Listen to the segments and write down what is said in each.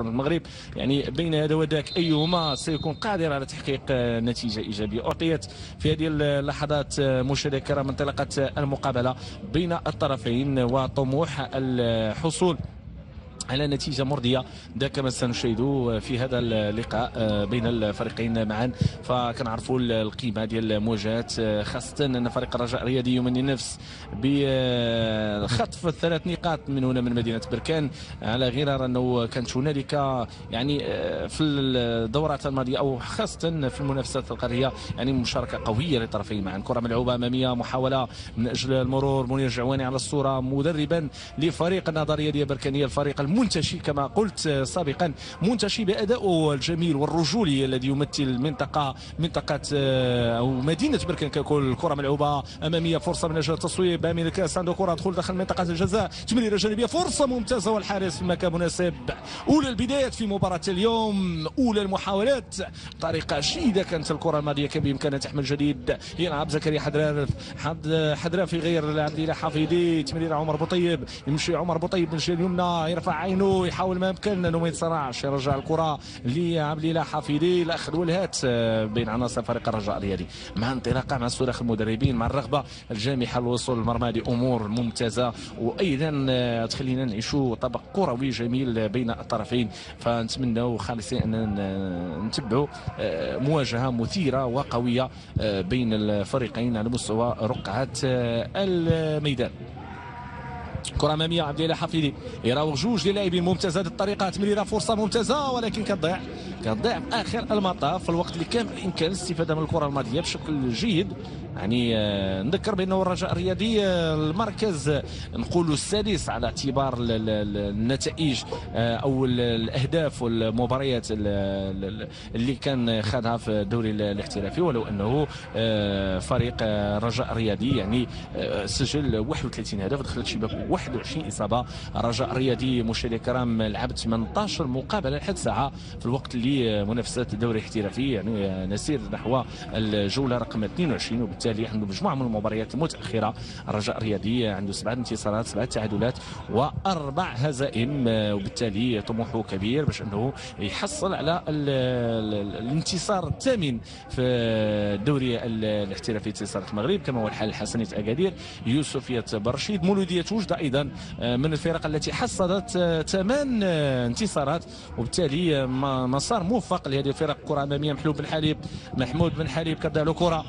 المغرب. يعني بين هذا وذاك أيهما سيكون قادر على تحقيق نتيجة إيجابية؟ أعطيت في هذه اللحظات مشاركه منطلقه المقابلة بين الطرفين وطموح الحصول على نتيجة مرضية. ده كما سنشاهد في هذا اللقاء آه، بين الفريقين معا. فكنعرفوا القيمة ديال المواجهات آه، خاصة أن فريق الرجاء الرياضي يمني النفس بخطف الثلاث نقاط من هنا من مدينة بركان. على غرار أنه كانت هنالك يعني آه، في الدورات الماضية أو خاصة في المنافسات القارية يعني مشاركة قوية للطرفين معا. كرة ملعوبة أمامية محاولة من أجل المرور منير جعواني على الصورة مدربا لفريق النظرية ديال بركانية الفريق الم منتشي كما قلت سابقا منتشي بأدائه الجميل والرجولي الذي يمثل منطقة منطقة آه، أو مدينة بركان ككل كرة ملعوبة أمامية فرصة من أجل التصويب. الكاس عنده كرة تدخل داخل منطقة الجزاء. تمريرة جانبية فرصة ممتازة والحارس في مكان مناسب. أولى البدايات في مباراة اليوم. أولى المحاولات. طريقة جيدة كانت الكرة الماضية كان بإمكانها تحمل جديد. يلعب زكريا حدران حد حدران في غير عبد الله حفيدي. تمريرة عمر بوطيب يمشي عمر بوطيب من اليمنى. يرفع عينه يحاول ما يمكن إنه ما يتصنعش. يرجع الكرة لعبد الله حفيدي الأخذ والهات آه، بين عناصر فريق الرجاء الرياضي مع انطلاقة مع صراخ المدربين مع الرغبة الجامحة للوصول للمرمى هذه امور ممتازة. وأيضا آه، تخلينا نعيشوا طبق كروي جميل بين الطرفين. فنتمنوا خالصين أن نتبعوا آه، مواجهة مثيرة وقوية بين الفريقين على مستوى رقعة الميدان. كرة أمامية عبد الله حفيدي. يراوغ جوج اللاعبين ممتازه الطريقة. تمريرة فرصة ممتازة ولكن كتضيع كتضيع آخر المطاف في الوقت اللي كان بالامكان الاستفاده من الكرة الماضيه بشكل جيد. يعني آه، نذكر بأنه الرجاء الرياضي آه، المركز نقولوا السادس على اعتبار النتائج آه، أو الأهداف والمباريات اللي كان خاضها في الدوري الاحترافي ولو أنه فريق الرجاء الرياضي يعني سجل 31 هدف دخلت شباك 21 إصابة. الرجاء الرياضي مشاهدينا الكرام لعب 18 مقابلة لحد ساعة في الوقت اللي منافسات الدوري الاحترافي يعني نسير نحو الجولة رقم 22 وبالتالي عنده مجموعة من المباريات المتأخرة. الرجاء الرياضي عنده سبعة انتصارات سبعة تعادلات وأربع هزائم وبالتالي طموحه كبير باش أنه يحصل على الانتصار الثامن في الدوري الاحترافي اتصالات المغرب. كما هو الحال حسنيه اكادير يوسفيه برشيد مولودية وجده أيضا من الفرق التي حصدت ثمان انتصارات. وبالتالي مسار موفق لهذه الفرق. كرة أمامية محلوب بن حليب محمود بن حليب كدا له كره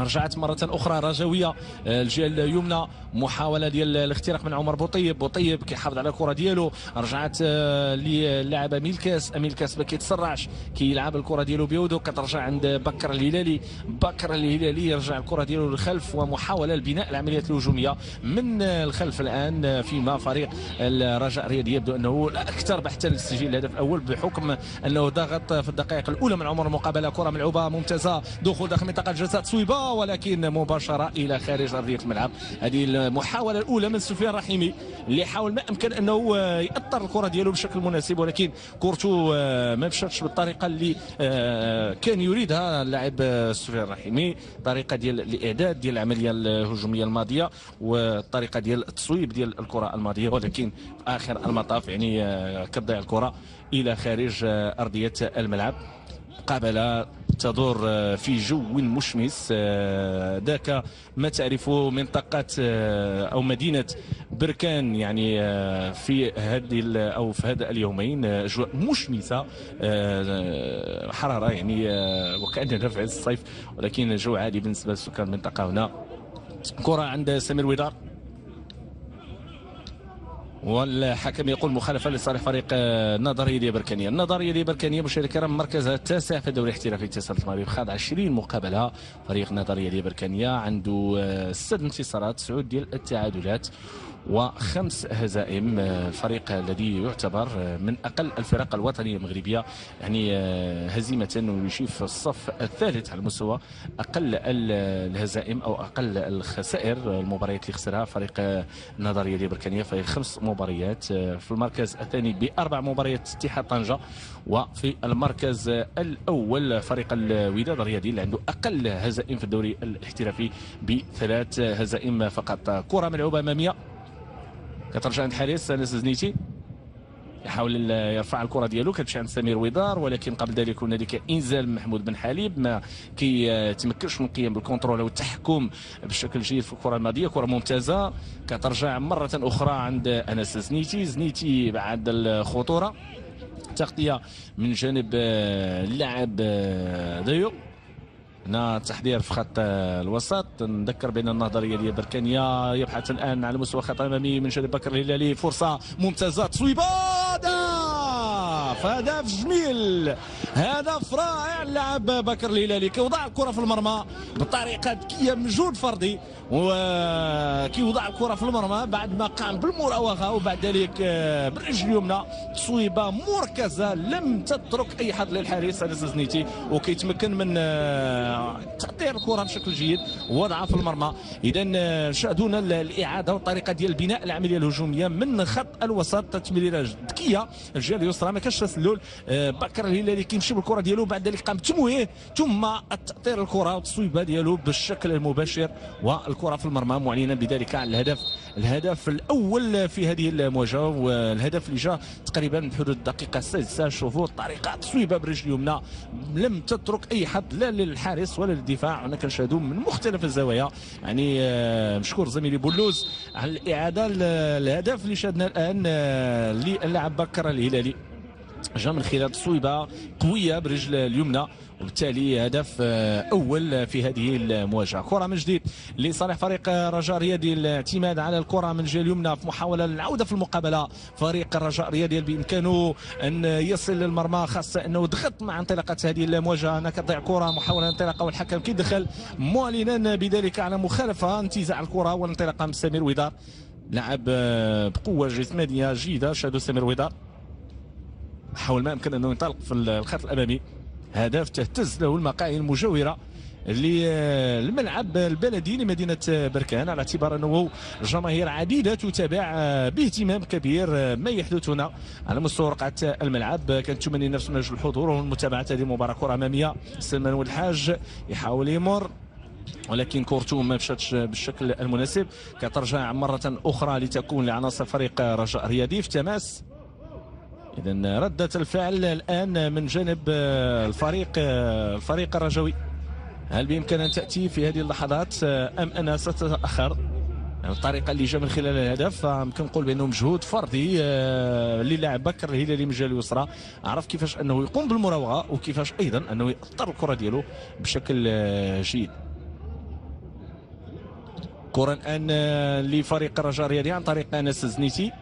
رجعت مرة أخرى رجوية آه، الجهة اليمنى. محاولة ديال الاختراق من عمر بوطيب. بوطيب كيحافظ على الكرة ديالو. رجعت آه، للاعب ميلكاس ميلكاس ما كيتسرعش. كيلعب الكرة ديالو بيودو. كترجع عند بكر الهلالي. بكر الهلالي يرجع الكرة ديالو للخلف. ومحاولة لبناء العمليات الهجومية من الخلف الآن فيما فريق الرجاء الرياضي يبدو أنه الأكثر بحثا لتسجيل الهدف الأول بحكم أنه ضغط في الدقائق الأولى من عمر المقابلة كرة ملعوبة ممتازة. دخول داخل منطقة الجزاء ولكن مباشرة إلى خارج أرضية الملعب. هذه المحاولة الأولى من سفيان الرحيمي اللي حاول ما أمكن أنه يأثر الكرة ديالو بشكل مناسب ولكن كورتو آه، ما مشاتش بالطريقة اللي آه، كان يريدها اللاعب سفيان الرحيمي طريقة ديال الإعداد ديال العملية الهجومية الماضية والطريقة ديال التصويب ديال الكرة الماضية ولكن آخر المطاف يعني آه، كتضيع الكرة إلى خارج أرضية الملعب. مقابلة تدور آه، في جو مشمس. آه، ذاك ما تعرفه منطقة آه، أو مدينة بركان يعني في هذه أو في هذا اليومين أجواء مشمسة حرارة يعني وكأننا في الصيف ولكن الجو عادي بالنسبة لسكان المنطقة هنا. كرة عند سمير ودار والحكم يقول مخالفة لصالح فريق النظريه ديال بركانيه النظريه ديال بركانيه مشاهدينا الكرام مركزها التاسع في الدوري الاحترافي اتصالات المغرب خاض 20 مقابلة. فريق النظريه ديال بركانيه عنده ست انتصارات سعود ديال التعادلات. وخمس هزائم الفريق الذي يعتبر من أقل الفرق الوطنية المغربية. يعني هزيمة ويشي في الصف الثالث على مستوى أقل الهزائم أو أقل الخسائر المباريات اللي خسرها فريق النظرية ديال بركانية في خمس مباريات في المركز الثاني بأربع مباريات اتحاد طنجة وفي المركز الأول فريق الوداد الرياضي اللي عنده أقل هزائم في الدوري الاحترافي بثلاث هزائم فقط. كرة ملعوبة أمامية. كترجع عند حارس انس زنيتي. يحاول يرفع الكرة ديالو كتمشي عند سمير ويدار ولكن قبل ذلك هنالك إنزال محمود بن حليب ما كيتمكنش من القيام بال contrôle والتحكم بشكل جيد في الكرة الماضية. كرة ممتازة كترجع مرة أخرى عند أنس زنيتي. زنيتي بعد الخطورة تغطية من جانب اللاعب دايو. هنا تحضير في خط الوسط. نذكر بأن النهضة ديال بركان يبحث الآن على مستوى خط أمامي من جانب بكر الهلالي. فرصة ممتازة. تصويبة هدف جميل. هدف رائع. اللاعب بكر الهلالي كيوضع الكرة في المرمى بطريقة ذكيه مجهود فردي. وكيوضع الكرة في المرمى بعد ما قام بالمراوغة وبعد ذلك آه، بالرجل اليمنى تصويبه مركزة لم تترك أي حد للحارس على زنيتي وكيتمكن من آه، تأطير الكرة بشكل جيد ووضعها في المرمى. اذا آه، شاهدونا الاعاده والطريقة ديال بناء العملية الهجومية من خط الوسط تمريره ذكيه الجهه اليسرى ما كانش تسلل بكر الهلالي كيمشي بالكرة ديالو بعد ذلك قام بتمويه ثم تأطير الكرة والتصويبه ديالو بالشكل المباشر والكره في المرمى معلنا بذلك عن الهدف الهدف الأول في هذه المواجهة والهدف اللي جاء تقريبا بحدود الدقيقة السادسة شوفوا الطريقة تصويبة برجل اليمنى لم تترك أي حد لا للحارس ولا للدفاع هنا كنشاهدوا من مختلف الزوايا. يعني آه، مشكور زميلي بولوز على الإعادة الهدف اللي شاهدنا الآن آه، للاعب بكر الهلالي. جاء من خلال تصويبة قوية برجل اليمنى. وبالتالي هدف آه، أول في هذه المواجهة. كرة من جديد لصالح فريق رجاء الرياضي الاعتماد على الكرة من الجهة اليمنى في محاولة للعوده في المقابلة. فريق الرجاء الرياضي بإمكانه أن يصل للمرمى خاصة أنه ضغط مع انطلاقة هذه المواجهة. هنا كتضيع كرة محاولة انطلاقه والحكم كيدخل معلنا. بذلك على مخالفة انتزاع الكرة والانطلاقه من سمير ودار لعب آه، بقوة جسمانية جيدة شادو سمير ودار حاول ما يمكن أنه ينطلق في الخط الأمامي. هدف تهتز له المقاعد المجاورة للملعب البلدي لمدينة بركان على اعتبار أنه جماهير عديدة تتابع باهتمام كبير ما يحدث هنا على مستوى رقعة الملعب. كانت تمني نفس من أجل الحضور ومتابعة هذه المباراة كرة أمامية سلمان والحاج يحاول يمر ولكن كورتو ما مشاتش بالشكل المناسب. كترجع مرة أخرى لتكون لعناصر فريق رجاء رياضي في تماس اذا ردة الفعل الآن من جانب آه، الفريق آه، الفريق الرجوي. هل بامكان أن تأتي في هذه اللحظات آه، أم انها ستتأخر؟ يعني الطريقة اللي جا من خلال الهدف يمكن نقول بانه مجهود فردي للاعب بكر الهلالي من الجهة اليسرى. عرف كيفاش أنه يقوم بالمراوغة وكيفاش أيضا أنه يأطر الكرة ديالو بشكل جيد. كرة الآن لفريق الرجاء الرياضي عن طريق أنس زنيتي.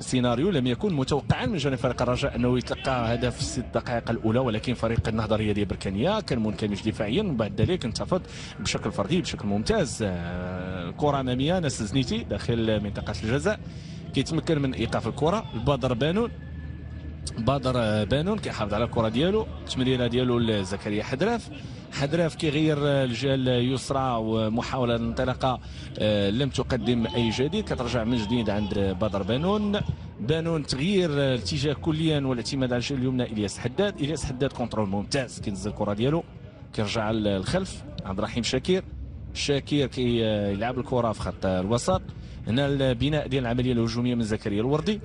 سيناريو لم يكن متوقعا من جانب فريق الرجاء أنه يتلقى هدف في الست دقائق الأولى ولكن فريق النهضة الرياضية بركانيه كان منكمش دفاعيا وبعد ذلك انتفض بشكل فردي بشكل ممتاز آه، كره اماميه ناس زنيتي داخل منطقة الجزاء. كيتمكن من إيقاف الكره البدر بانون بدر بانون كيحافظ على الكره ديالو التمريره ديالو لزكريا حدراف. حدراف كيغير الجهة اليسرى ومحاولة الانطلاقه آه، لم تقدم أي جديد. كترجع من جديد عند بدر بانون. بانون تغيير الاتجاه كليا والاعتماد على الجهة اليمنى إلياس حداد. إلياس حداد contrôle ممتاز كينزل الكرة ديالو. كيرجع للخلف. عند رحيم شاكير. شاكير كيلعب الكرة في خط الوسط. هنا البناء ديال العملية الهجومية من زكريا الوردي.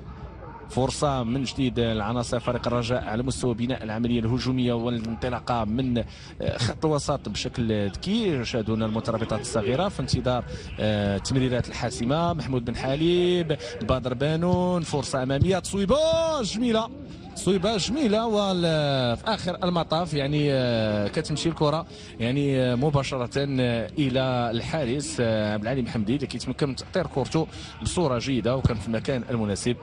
فرصة من جديد لعناصر فريق الرجاء على مستوى بناء العملية الهجومية والانطلاقة من آه، خط الوسط بشكل ذكي شاهدونا المترابطات الصغيرة في انتظار التمريرات آه، الحاسمة. محمود بن حليب بدر بانون فرصة أمامية. تصويبة جميلة تصويبة جميلة. وفي آخر المطاف يعني آه، كتمشي الكرة يعني مباشرة إلى الحارس عبد العالي محمدي اللي كيتمكن من تأطير كورته بصورة جيدة وكان في المكان المناسب.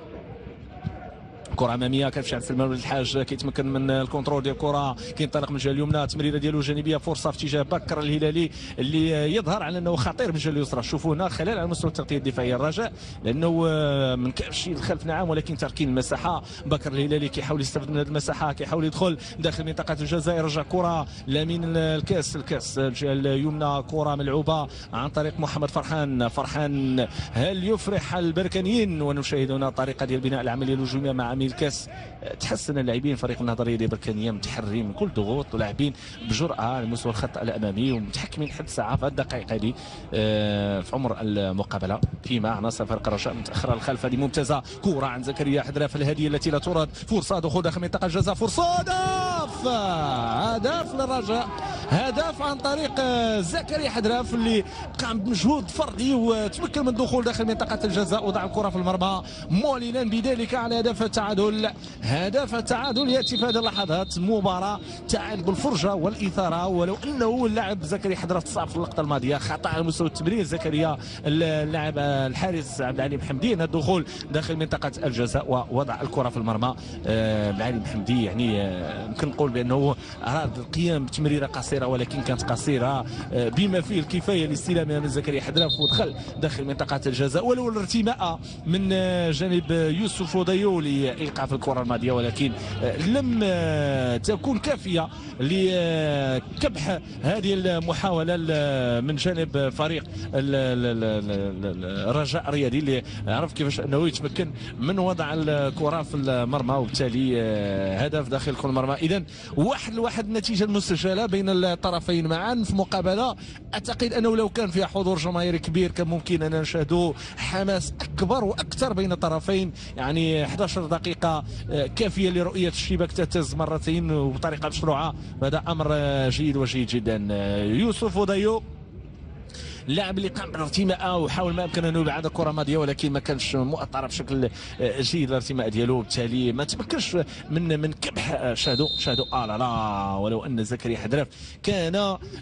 كره أمامية. كتمشي عند سلمان الحاج؟ كيتمكن من ال contrôle ديال الكرة. كينطلق من الجهه اليمنى التمريره ديالو جانبيه فرصة في اتجاه بكر الهلالي اللي يظهر على أنه خطير من الجهه اليسرى شوفوا هنا خلال على مستوى التغطية الدفاعية الرجاء لأنه آه، من كاش الخلف نعم ولكن تاركين المساحة. بكر الهلالي كيحاول يستفد من هذه المساحة. كيحاول يدخل داخل منطقة الجزاء يرجع كرة لامين الكاس. الكاس الجهه اليمنى كرة ملعوبة عن طريق محمد فرحان. فرحان هل يفرح البركانيين؟ ونشاهد هنا طريقة ديال بناء العملية الهجومية مع امين الكاس. تحسن اللاعبين فريق النظريه البركانيه متحررين من كل ضغوط ولاعبين بجرأة على مستوى الخط الأمامي ومتحكمين حتى ساعة في الدقائق هذه في عمر المقابلة. فيما عناصر فريق الرجاء متاخره الخلف. هذه ممتازة. كره عن زكريا حدراف الهدية التي لا ترد. فرصة دخول داخل منطقة الجزاء. فرصة هدف! هدف للرجاء. هدف عن طريق زكريا حدراف اللي قام بمجهود فردي وتمكن من الدخول داخل منطقة الجزاء. وضع الكرة في المرمى. معلنا بذلك على هدف التعادل. هدف التعادل يأتي في هذه اللحظات. مباراة تعال بالفرجة والإثارة. ولو أنه اللاعب زكريا حدراف تصعب في اللقطة الماضية. خطأ على مستوى التمرير. زكريا اللاعب الحارس عبد العلي محمدي. الدخول داخل منطقة الجزاء ووضع الكرة في المرمى. آه، عبد العلي محمدي يعني آه، يمكن نقول بأنه أراد القيام بتمريره قصيرة ولكن كانت قصيرة. آه، بما فيه الكفاية لاستلامها من زكريا حدراف ودخل داخل منطقة الجزاء. ولو الارتماء من جانب يوسف وديو لايقاف الكرة الماضيه ولكن لم تكون كافية لكبح هذه المحاولة من جانب فريق الرجاء الرياضي اللي عرف كيفاش أنه يتمكن من وضع الكرة في المرمى وبالتالي هدف داخل كل مرمى اذا واحد لواحد النتيجة المسجله بين الطرفين معا في مقابلة. أعتقد أنه لو كان فيها حضور جماهيري كبير كان ممكن أن نشاهدوا حماس أكبر وأكثر بين الطرفين يعني 11 دقيقة كافية لرؤية الشباك تهتز مرتين وبطريقه مشروعة. هذا أمر جيد وجيد جدا يوسف وديو اللاعب اللي قام بالارتماء وحاول ما امكن انه يبعد الكرة ماضية ولكن ما كانش مؤطر بشكل جيد الارتماء ديالو. وبالتالي ما تمكنش من من كبح شادو شادو آه لا لا. ولو أن زكريا حدراف كان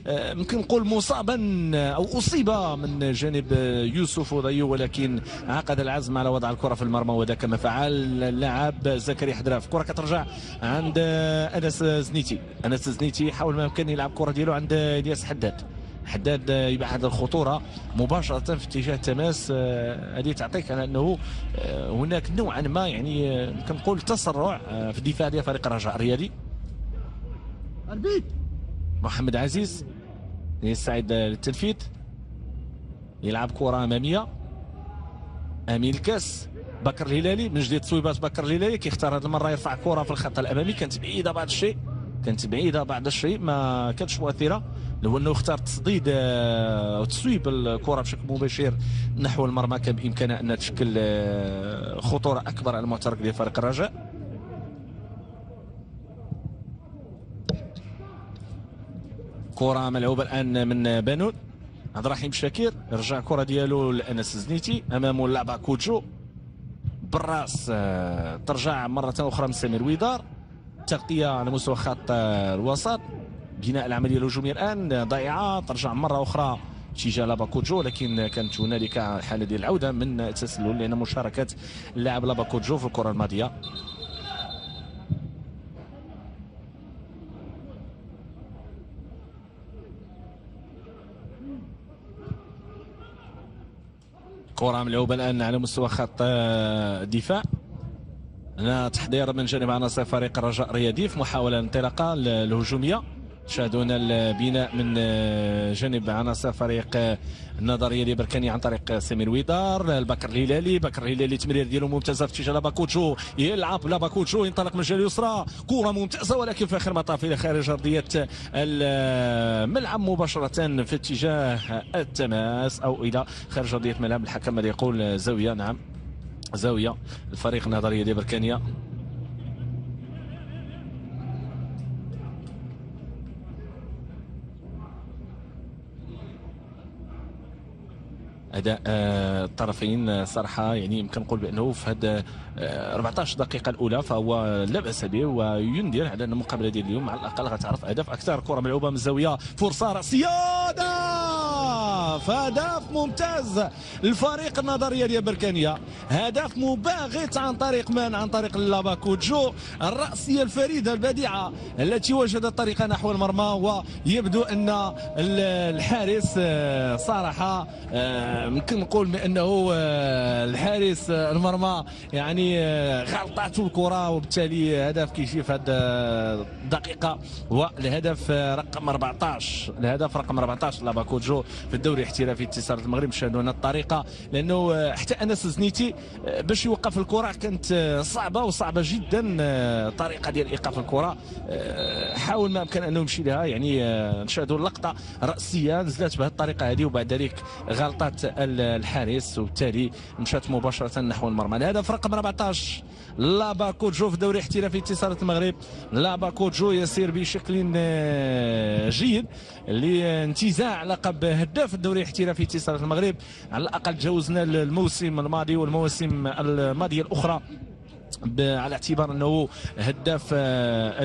يمكن آه، نقول مصابا أو أصيب من جانب يوسف دايو ولكن عقد العزم على وضع الكرة في المرمى وذاك ما فعل اللاعب زكريا حدراف كرة كترجع عند أنس زنيتي. أنس زنيتي حاول ما امكن يلعب الكره ديالو عند إلياس حداد. حداد يبعد الخطورة مباشرة في اتجاه تماس آه، هذه تعطيك على أنه آه، هناك نوعا ما يعني آه، كنقول تسرع في الدفاع ديال فريق الرجاء الرياضي محمد عزيز يستعد للتنفيذ. يلعب كرة أمامية. امين الكاس بكر الهلالي من جديد تصويبات بكر الهلالي كيختار هذه المرة يرفع كرة في الخط الأمامي. كانت بعيدة بعض الشيء كانت بعيدة بعض الشيء ما كانتش مؤثرة. لو انه اختار تصديد أو تصويب الكرة بشكل مباشر نحو المرمى كان بامكانها انها تشكل آه، خطورة أكبر على المعترك ديال فريق الرجاء. كرة ملعوبة الآن من بانون. عبد الرحيم شاكير رجع الكرة ديالو لأنس زنيتي امامه اللعبه كوتشو بالراس آه، ترجع مرة أخرى من سمير ويدار. تغطية على مستوى خط آه، الوسط. بناء العملية الهجومية الآن ضائعة ترجع مرة أخرى اتجاه لاباكوجو لكن كانت هنالك حالة ديال العودة من التسلل لأن مشاركة اللاعب لاباكوجو في الكرة الماضية. كرة ملعوبة الآن على مستوى خط الدفاع هنا تحضير من جانب عناصر فريق الرجاء الرياضي في محاولة الانطلاقة الهجومية. شاهدونا البناء من جانب عناصر فريق النهضة ديال بركان عن طريق سمير ويدار البكر الهلالي بكر الهلالي التمرير ديالو ممتازة في اتجاه لاباكوتشو يلعب لاباكوتشو ينطلق من الجهة اليسرى كرة ممتازة ولكن في آخر مطاف إلى خارج أرضية الملعب مباشرة في اتجاه التماس أو إلى خارج أرضية الملعب الحكم يقول زاوية نعم زاوية الفريق النظرية ديال بركانيه أداء آه، الطرفين آه، صراحة يعني يمكن نقول بأنه في هذا 14 دقيقة الأولى فهو لا بأس به ويندر على ان المقابلة ديال اليوم. على الأقل غتعرف أهداف. أكثر كرة ملعوبة من الزاوية. فرصة رأسية. هدف هدف ممتاز الفريق النظرية ديال بركانية. هدف مباغت عن طريق من؟ عن طريق لاباكوجو الرأسية الفريدة البديعة التي وجدت طريقها نحو المرمى ويبدو أن الحارس آه، صراحة يمكن نقول بأنه آه، الحارس آه، المرمى يعني آه، غلطات الكرة وبالتالي هدف كيجي في هذه الدقيقة. والهدف رقم 14 الهدف رقم 14 لاباكوجو. في الدوري الاحترافي اتصالات المغرب شاهدوا هنا الطريقة لأنه آه، حتى أنس زنيتي آه، باش يوقف الكرة كانت آه، صعبة وصعبة جدا الطريقة ديال إيقاف الكرة حاول ما أمكن أنه يمشي لها يعني نشاهدوا اللقطة رأسية نزلت بهذه الطريقة هذه وبعد ذلك غلطات الحارس وبالتالي مشات مباشرة نحو المرمى. الهدف رقم 14 لابا كوجو في دوري احترافي اتصالات المغرب. لابا كوجو يسير بشكل آه، جيد لانتزاع لقب هداف الدوري الاحترافي اتصالات المغرب. على الأقل تجاوزنا الموسم الماضي والمواسم الماضية الأخرى. على اعتبار أنه هداف آه،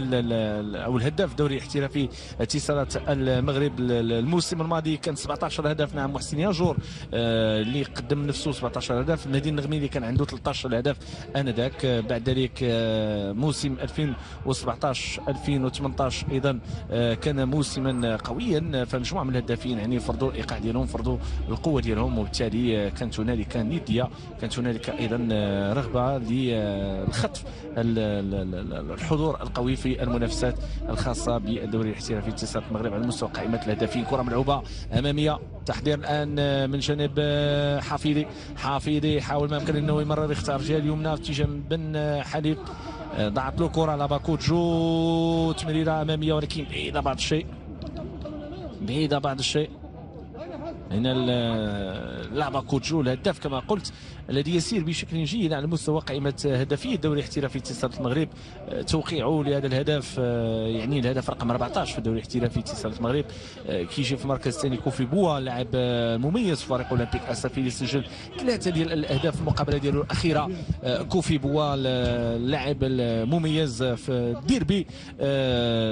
أو الهداف الدوري الاحترافي اتصالات المغرب الموسم الماضي. كان 17 هدف نعم محسن ياجور آه، اللي قدم نفسه 17 هدف. المدينة النغمي اللي كان عنده 13 هدف آنذاك. آه، بعد ذلك موسم 2017 2018 أيضا كان موسما قويا. فمجموعه من الهدافين يعني فرضوا الايقاع ديالهم فرضوا القوة ديالهم. وبالتالي كانت هنالك نديه كانت هنالك أيضا رغبة الخطف الحضور القوي في المنافسات الخاصة بالدوري الاحترافي اتصالات المغرب على مستوى قائمة الهدافين. كرة ملعوبة أمامية. تحضير الآن من جانب حفيدي. حفيدي حاول ما يمكن إنه يمرر يختار الجهة اليمنى اتجاه بن حليب. ضاعت له كرة لاباكوجو تمريره أمامية ولكن بعيدة بعض الشيء. بعيدة بعض الشيء. هنا اللعبه كوتشو الهداف كما قلت. الذي يسير بشكل جيد على مستوى قائمة هدافي الدوري الاحترافي اتصالات المغرب توقيعه لهذا الهدف يعني الهدف رقم 14 في الدوري الاحترافي اتصالات المغرب. كيجي في المركز الثاني كوفي بوا لاعب مميز في فريق أولمبيك اسفي اللي سجل. ثلاثة ديال الأهداف المقابله ديالو الأخيرة كوفي بوا اللاعب المميز في الديربي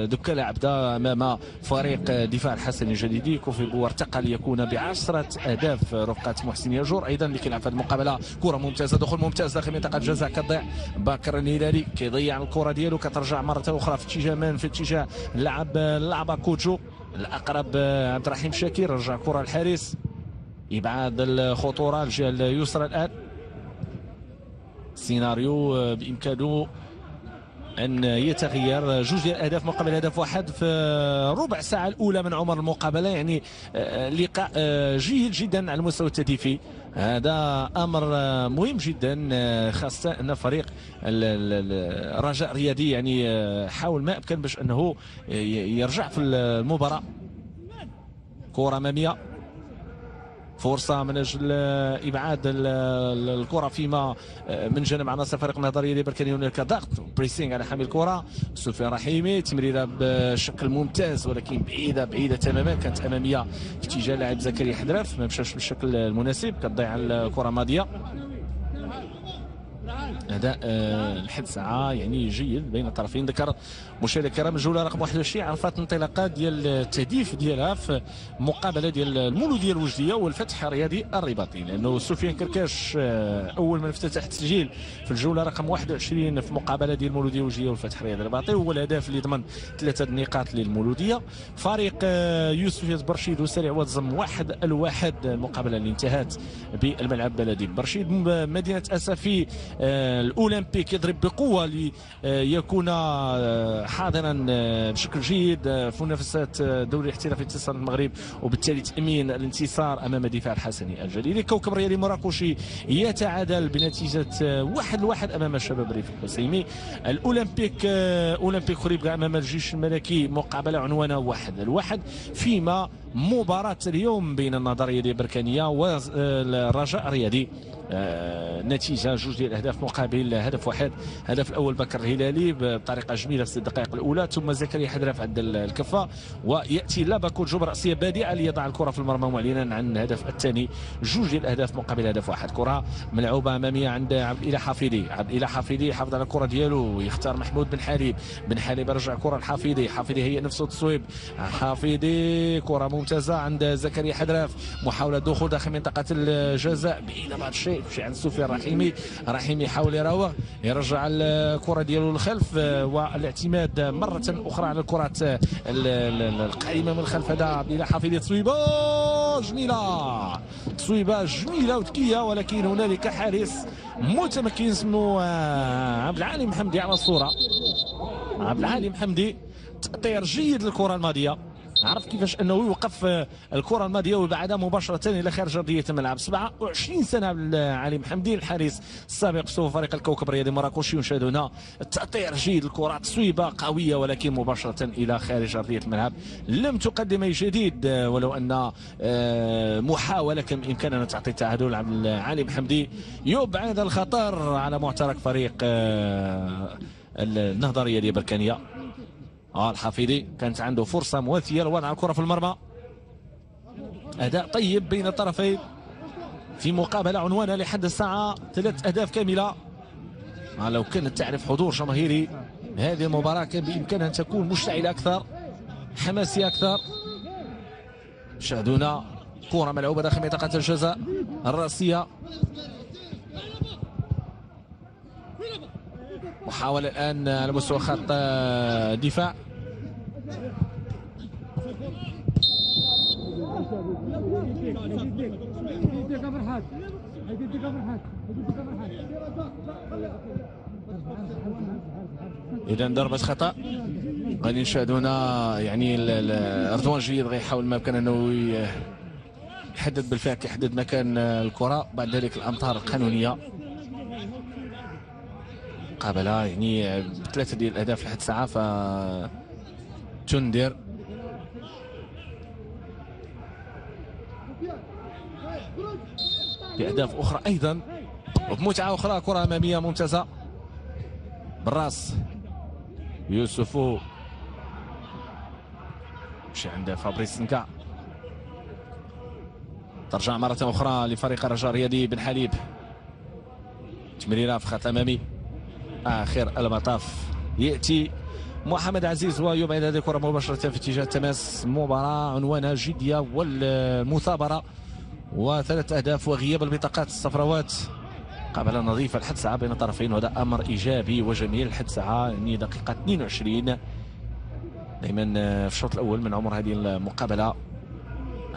دكالة عبدة أمام فريق دفاع الحسن الجديدي. كوفي بوا ارتقى ليكون بعشرة أهداف رفقة محسن ياجور. أيضا اللي كيلعب في المقابلة كرة ممتازة دخول ممتاز داخل منطقة الجزاء كتضيع باكر الهلالي كيضيع الكرة ديالو كترجع مرة أخرى في اتجاه من؟ في اتجاه لعب اللعبه كوتشو الأقرب عبد الرحيم شاكر رجع كرة الحارس. ابعاد الخطورة الجهة اليسرى الآن. سيناريو بإمكانه أن يتغير. جوج ديال الأهداف مقابل هدف واحد في ربع ساعة الأولى من عمر المقابلة يعني آه، لقاء آه، جيد جدا على المستوى التهديفي. هذا أمر آه، مهم جدا خاصة أن فريق الرجاء الرياضي يعني حاول ما أمكن باش أنه يرجع في المباراة. كرة اماميه فرصة من أجل إبعاد الكرة فيما آه، من جانب عناصر فريق النظريه اللي كان هناك ضغط بريسينغ على حامل الكرة. سفيان رحيمي تمريرة بشكل ممتاز ولكن بعيدة بعيدة تماما. كانت أمامية في اتجاه لاعب زكريا حدراف ما مشاش بالشكل المناسب. كتضيع الكرة ماضية. أداء آه، لحد ساعه يعني جيد بين الطرفين. ذكر مشاهدينا الكرام الجولة رقم 21 عرفت انطلاقات ديال التهديف ديالها في مقابلة ديال المولوديه الوجدية والفتح الرياضي الرباطي. لأنه سفيان كركاش آه، أول من افتتح التسجيل في الجولة رقم 21 في مقابلة ديال المولوديه الوجدية والفتح الرياضي الرباطي. هو الهدف اللي ضمن ثلاثة نقاط للمولودية. فريق آه، يوسف برشيد وسريع وتزم واحد الواحد المقابله اللي انتهت بالملعب البلدي برشيد. مدينة أسفي الأولمبيك يضرب بقوة ليكون آه، حاضرا آه، بشكل جيد آه، في منافسات دوري الاحترافي اتصال المغرب وبالتالي تأمين الانتصار أمام دفاع الحسني الجليلي كوكب ريالي مراكشي يتعادل بنتيجة واحد لواحد أمام الشباب ريف الحسيمي الأولمبيك أولمبيك خريب أمام الجيش الملكي مقابله عنوانها واحد الواحد فيما مباراة اليوم بين النظرية البركانية والرجاء الرياضي. آه، نتيجة جوج ديال الأهداف مقابل هدف واحد. الهدف الأول بكر الهلالي بطريقة جميلة في الدقائق الأولى ثم زكريا حدراف عند الكفة ويأتي لاباكو جوب راسيه بادئة ليضع الكرة في المرمى معلنا عن الهدف الثاني. جوج ديال الأهداف مقابل هدف واحد. كرة ملعوبة أمامية عند عبد الإله حفيدي. عبد الإله حفيدي يحافظ على الكرة ديالو ويختار محمود بن حليب بن حليب يرجع كرة لحفيدي. حفيدي هي نفسه التصويب. حفيدي كرة ممتازه عند زكريا حدراف محاولة دخول داخل منطقة الجزاء. بعيدة بعض الشيء. تمشي عند سفيان رحيمي. رحيمي يحاول يراوغ. يرجع الكرة ديالو للخلف. آه، والاعتماد مرة أخرى على الكرات القائمه من الخلف. هذا عبد الله حفيظ تصويبة جميلة. تصويبة جميلة وذكية. ولكن هنالك حارس متمكن اسمه آه، عبد العالي محمدي. على الصورة. عبد العالي محمدي. تأطير جيد للكرة الماضيه عرف كيفاش انه يوقف الكرة الماضية ويبعدها مباشرة إلى خارج أرضية الملعب. 27 سنة علي محمدي الحارس السابق في فريق الكوكب الرياضي مراكشي ونشاهد هنا التأطير جيد الكرة تصويبة قوية ولكن مباشرة إلى خارج أرضية الملعب. لم تقدم أي جديد ولو أن آه، محاولة كان بامكاننا تعطي التعادل علي محمدي يبعد الخطر على معترك فريق آه، النهضة الرياضية بركانيه الحفيدي كانت عنده فرصة مواتيه لوضع الكرة في المرمى. أداء طيب بين الطرفين. في مقابلة عنوانها لحد الساعة ثلاث أهداف كاملة. آه لو كانت تعرف حضور جماهيري هذه المباراة كان بإمكانها أن تكون مشتعلة أكثر حماسية أكثر. شاهدونا كرة ملعوبة داخل منطقة الجزاء الرأسية. محاولة الآن على مستوى خط دفاع. إذا ضربة خطأ. غادي نشاهدوا هنا يعني رضوان جيد غيحاول ما كان أنه يحدد بالفعل يحدد مكان الكرة بعد ذلك الأمطار القانونية. مقابله يعني ثلاثة ديال الأهداف لحد الساعة ف تندر بأهداف أخرى أيضا. وبمتعه أخرى كرة أمامية ممتازة. بالراس يوسف. مشي عند فابريس نكا. ترجع مرة أخرى لفريق الرجاء الرياضي بن حليب. تمريرة في خط أمامي آخر المطاف. يأتي محمد عزيز ويبعد هذه الكرة مباشرة في اتجاه التماس. مباراة عنوانها جدية والمثابرة. وثلاث أهداف وغياب البطاقات الصفراوات. قابلة نظيفة لحد ساعة بين الطرفين وهذا أمر إيجابي وجميل. لحد ساعة يعني دقيقة 22 دائما في الشوط الأول من عمر هذه المقابلة.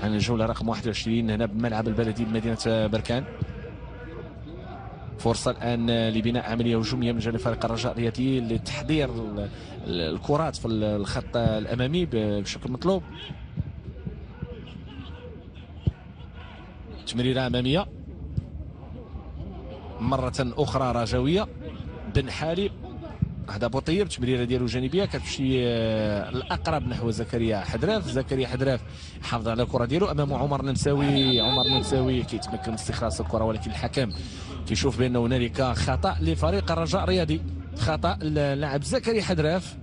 عن الجولة رقم 21 هنا بملعب البلدي بمدينة بركان. فرصة الآن لبناء عملية هجومية من جانب فريق الرجاء الرياضي لتحضير الكرات في الخط الأمامي بشكل مطلوب. تمريرة أمامية. مرة أخرى رجوية. بن حالي. هذا بوطيب تمريرة ديالو جانبية. كتمشي آه، الأقرب نحو زكريا حدراف زكريا حدراف حافظ على الكرة ديالو. أمام عمر نمساوي عمر نمساوي كيتمكن من استخلاص الكرة ولكن الحكم كيشوف بان هنالك خطأ لفريق الرجاء الرياضي. خطأ اللاعب زكريا حدراف.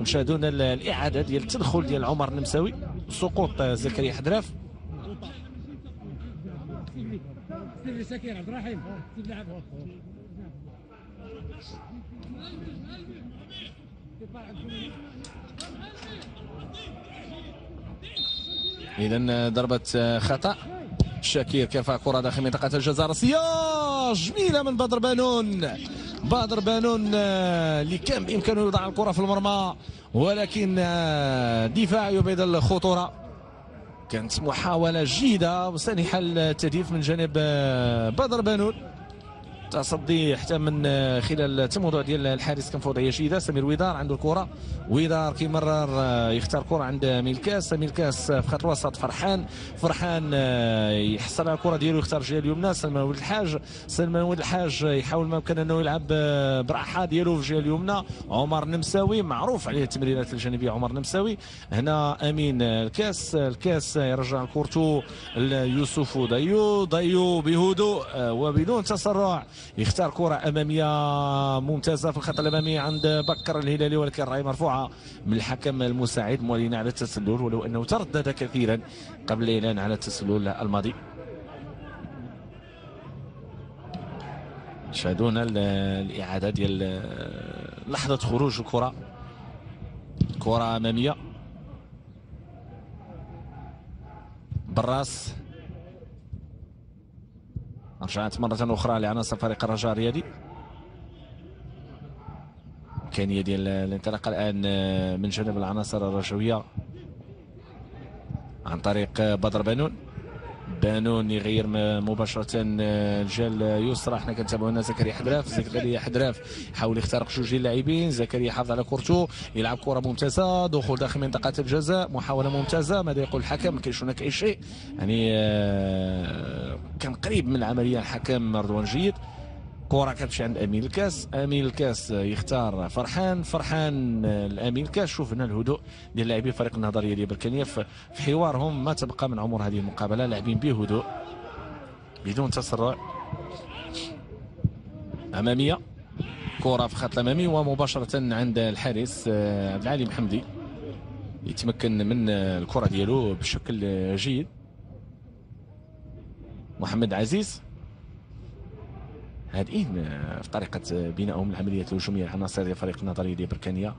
نشاهدون الإعادة ديال التدخل ديال عمر النمساوي. سقوط زكريا حدراف. اذا ضربة خطأ. شاكير كيرفع كره داخل منطقة الجزاء الراسيه جميله من بدر بانون بدر بانون آه، اللي كان بامكانه يوضع الكرة في المرمى ولكن آه، دفاع يبعد الخطورة. كانت محاولة جيدة وسانحه التهديف من جانب آه، بدر بانون تصدي حتى من آه، خلال التموضع ديال الحارس كان في وضعيه جيده سمير ويدار عنده الكرة. ويدار كيمرر آه، يختار كرة عند ميلكاس. ميلكاس في خط الوسط فرحان. فرحان آه، يحصل على الكرة ديالو يختار الجهة اليمنى. سلمان ولد الحاج. سلمان ولد الحاج يحاول ما يمكن أنه يلعب براحة ديالو في الجهة اليمنى. عمر نمساوي معروف عليه التمريرات الجانبية عمر نمساوي. هنا أمين الكاس. الكاس يرجع كورتو ليوسف دايو. دايو بهدوء وبدون تسرع يختار كرة أمامية ممتازة في الخط الأمامي عند بكر الهلالي ولكن الراية مرفوعة من الحكم المساعد معلن على التسلل ولو أنه تردد كثيرا قبل الإعلان على التسلل الماضي. شاهدونا الإعادة ديال لحظة خروج الكرة كرة أمامية. براس. رجعت مرة أخرى لعناصر فريق الرجاء الرياضي إمكانية ديال الانطلاق الآن من جانب العناصر الرجوية عن طريق بدر بنون. بانون يغير مباشرة الجهه اليسرى حنا كنتابعوا هنا زكريا حدراف. زكريا حدراف يحاول يخترق جوج اللاعبين. زكريا يحافظ على كورتو. يلعب كرة ممتازة. دخول داخل منطقة الجزاء. محاولة ممتازة. ماذا يقول الحكم؟ ما كاينش هناك اي شيء؟ يعني آه، كان قريب من العملية. الحكم رضوان جيد. كرة عند أمين الكاس. أمين الكاس يختار فرحان. فرحان الأمين الكاس. شوف هنا الهدوء ديال لاعبي فريق النظريه ديال بركانيه في حوارهم ما تبقى من عمر هذه المقابلة. لاعبين بهدوء بدون تسرع. أمامية كرة في خط الأمامي ومباشرة عند الحارس آه، عبد العالي محمدي. يتمكن من الكرة ديالو بشكل جيد. محمد عزيز. هادئين في طريقة بنائهم العمليات الهجومية العناصر ديال فريق النظري ديال بركانيه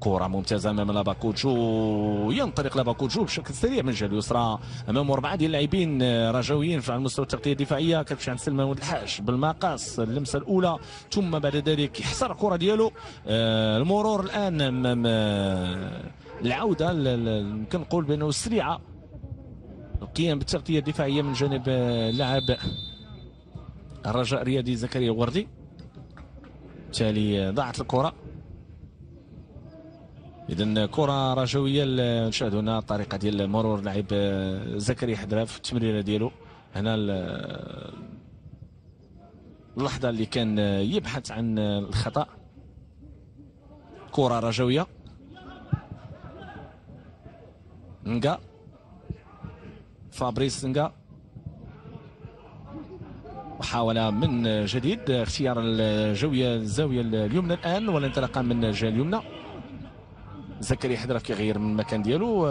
كرة ممتازة أمام لاباكوتشو ينطلق لاباكوتشو بشكل سريع من الجهة اليسرى أمام أربعة ديال اللاعبين رجويين على مستوى التغطية الدفاعية. كتمشي عند سلمان ولد الحاج بالمقاس اللمسة الأولى. ثم بعد ذلك يخسر الكرة ديالو آه، المرور الآن أمام آه، العودة يمكن نقول بأنه سريعة القيام بالتغطية الدفاعية من جانب اللاعب الرجاء رياضي زكريا الوردي بالتالي ضاعت الكرة. اذا كرة رجوية نشاهدوا هنا الطريقة ديال مرور لاعب زكريا حدراف في التمريرة ديالو. هنا اللحظة اللي كان يبحث عن الخطأ. كرة رجوية. نقا. فابريس نقا. محاولة من جديد اختيار الجوية الزاوية اليمنى الآن والانطلاقة من الجهة اليمنى. زكريا حضرف كيغير من المكان ديالو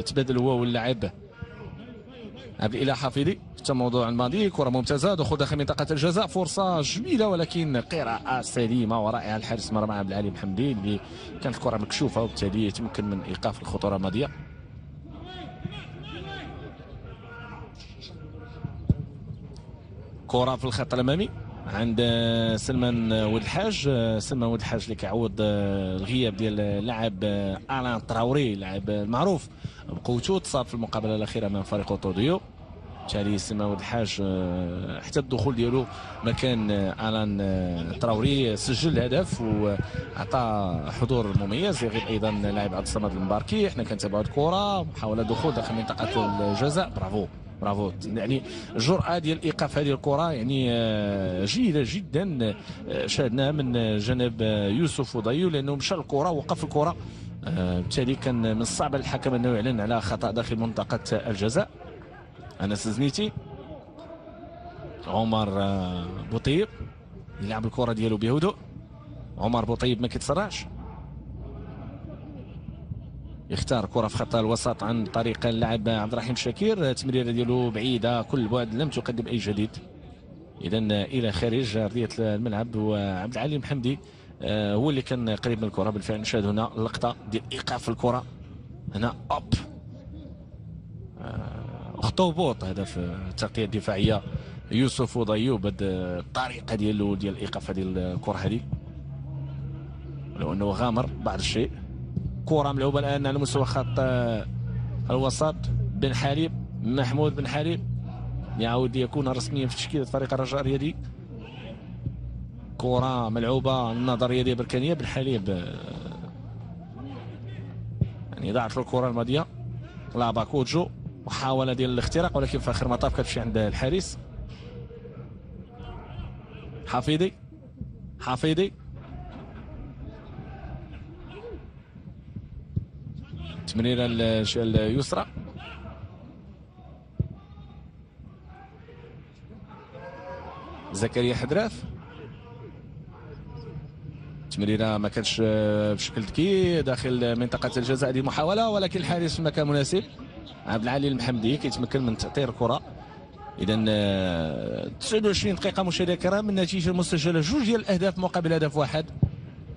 تبادل هو واللاعب عبد الإله حفيظي حتى موضوع الماضي كرة ممتازة دخول داخل منطقة الجزاء فرصة جميلة ولكن قراءة سليمة ورائعة. الحارس مرمى عبد العلي محمدي اللي كانت الكرة مكشوفة وبالتالي يتمكن من إيقاف الخطورة الماضية. كرة في الخط الأمامي عند سلمان ولد الحاج. سلمان ولد الحاج اللي كيعوض الغياب ديال اللاعب ألان تراوري اللاعب المعروف بقوته تصاب في المقابلة الأخيرة امام فريق أوتوديو. بالتالي سلمان ولد الحاج حتى الدخول ديالو مكان ألان تراوري سجل الهدف واعطى حضور مميز. يغيب أيضا لاعب عبد الصمد المباركي. حنا كنتابعوا الكرة محاولة دخول داخل منطقة الجزاء. برافو. برافو يعني الجرأة ديال ايقاف هذه الكرة يعني جيدة جدا شاهدناها من جانب يوسف وضيو لأنه مشى الكرة وقف الكرة آه، بالتالي كان من الصعب الحكم انه يعلن على خطأ داخل منطقة الجزاء انس زنيتي عمر بوطيب يلعب الكرة ديالو بهدوء عمر بوطيب ما كيتسرعش يختار كرة في خط الوسط عن طريق اللاعب عبد الرحيم شاكير. التمريره ديالو بعيدة كل بعد لم تقدم أي جديد. اذا إلى خارج أرضية الملعب وعبد العلي محمدي آه، هو اللي كان قريب من الكرة. بالفعل نشاهد هنا اللقطه ديال إيقاف الكرة. هنا أوب. اخطبوط هذا في التغطية الدفاعية. يوسف وضيوب هذه الطريقة ديالو ديال إيقاف هذه الكرة هذه. لو أنه غامر بعض الشيء. كرة ملعوبة الآن على مستوى خط آه، الوسط. بن حليب محمود بن حليب. يعود يكون رسميا في تشكيلة فريق الرجاء الرياضي. كرة ملعوبة النظرية ديال بركانية بن حليب آه، يعني ضاعت له الكرة الماضية. لعبة كوجو محاولة ديال الاختراق ولكن في آخر مطاف كتمشي عند الحارس. حفيظي حفيظي تمريرة اليسرى. زكريا حدراف تمريرة ما كانش بشكل ذكي داخل منطقة الجزاء دي محاوله ولكن الحارس في مكان مناسب. عبد العالي المحمدي كيتمكن من تأطير الكرة. اذا 29 دقيقة مشاهدينا الكرام النتيجه المسجله جوج ديال الأهداف مقابل هدف واحد.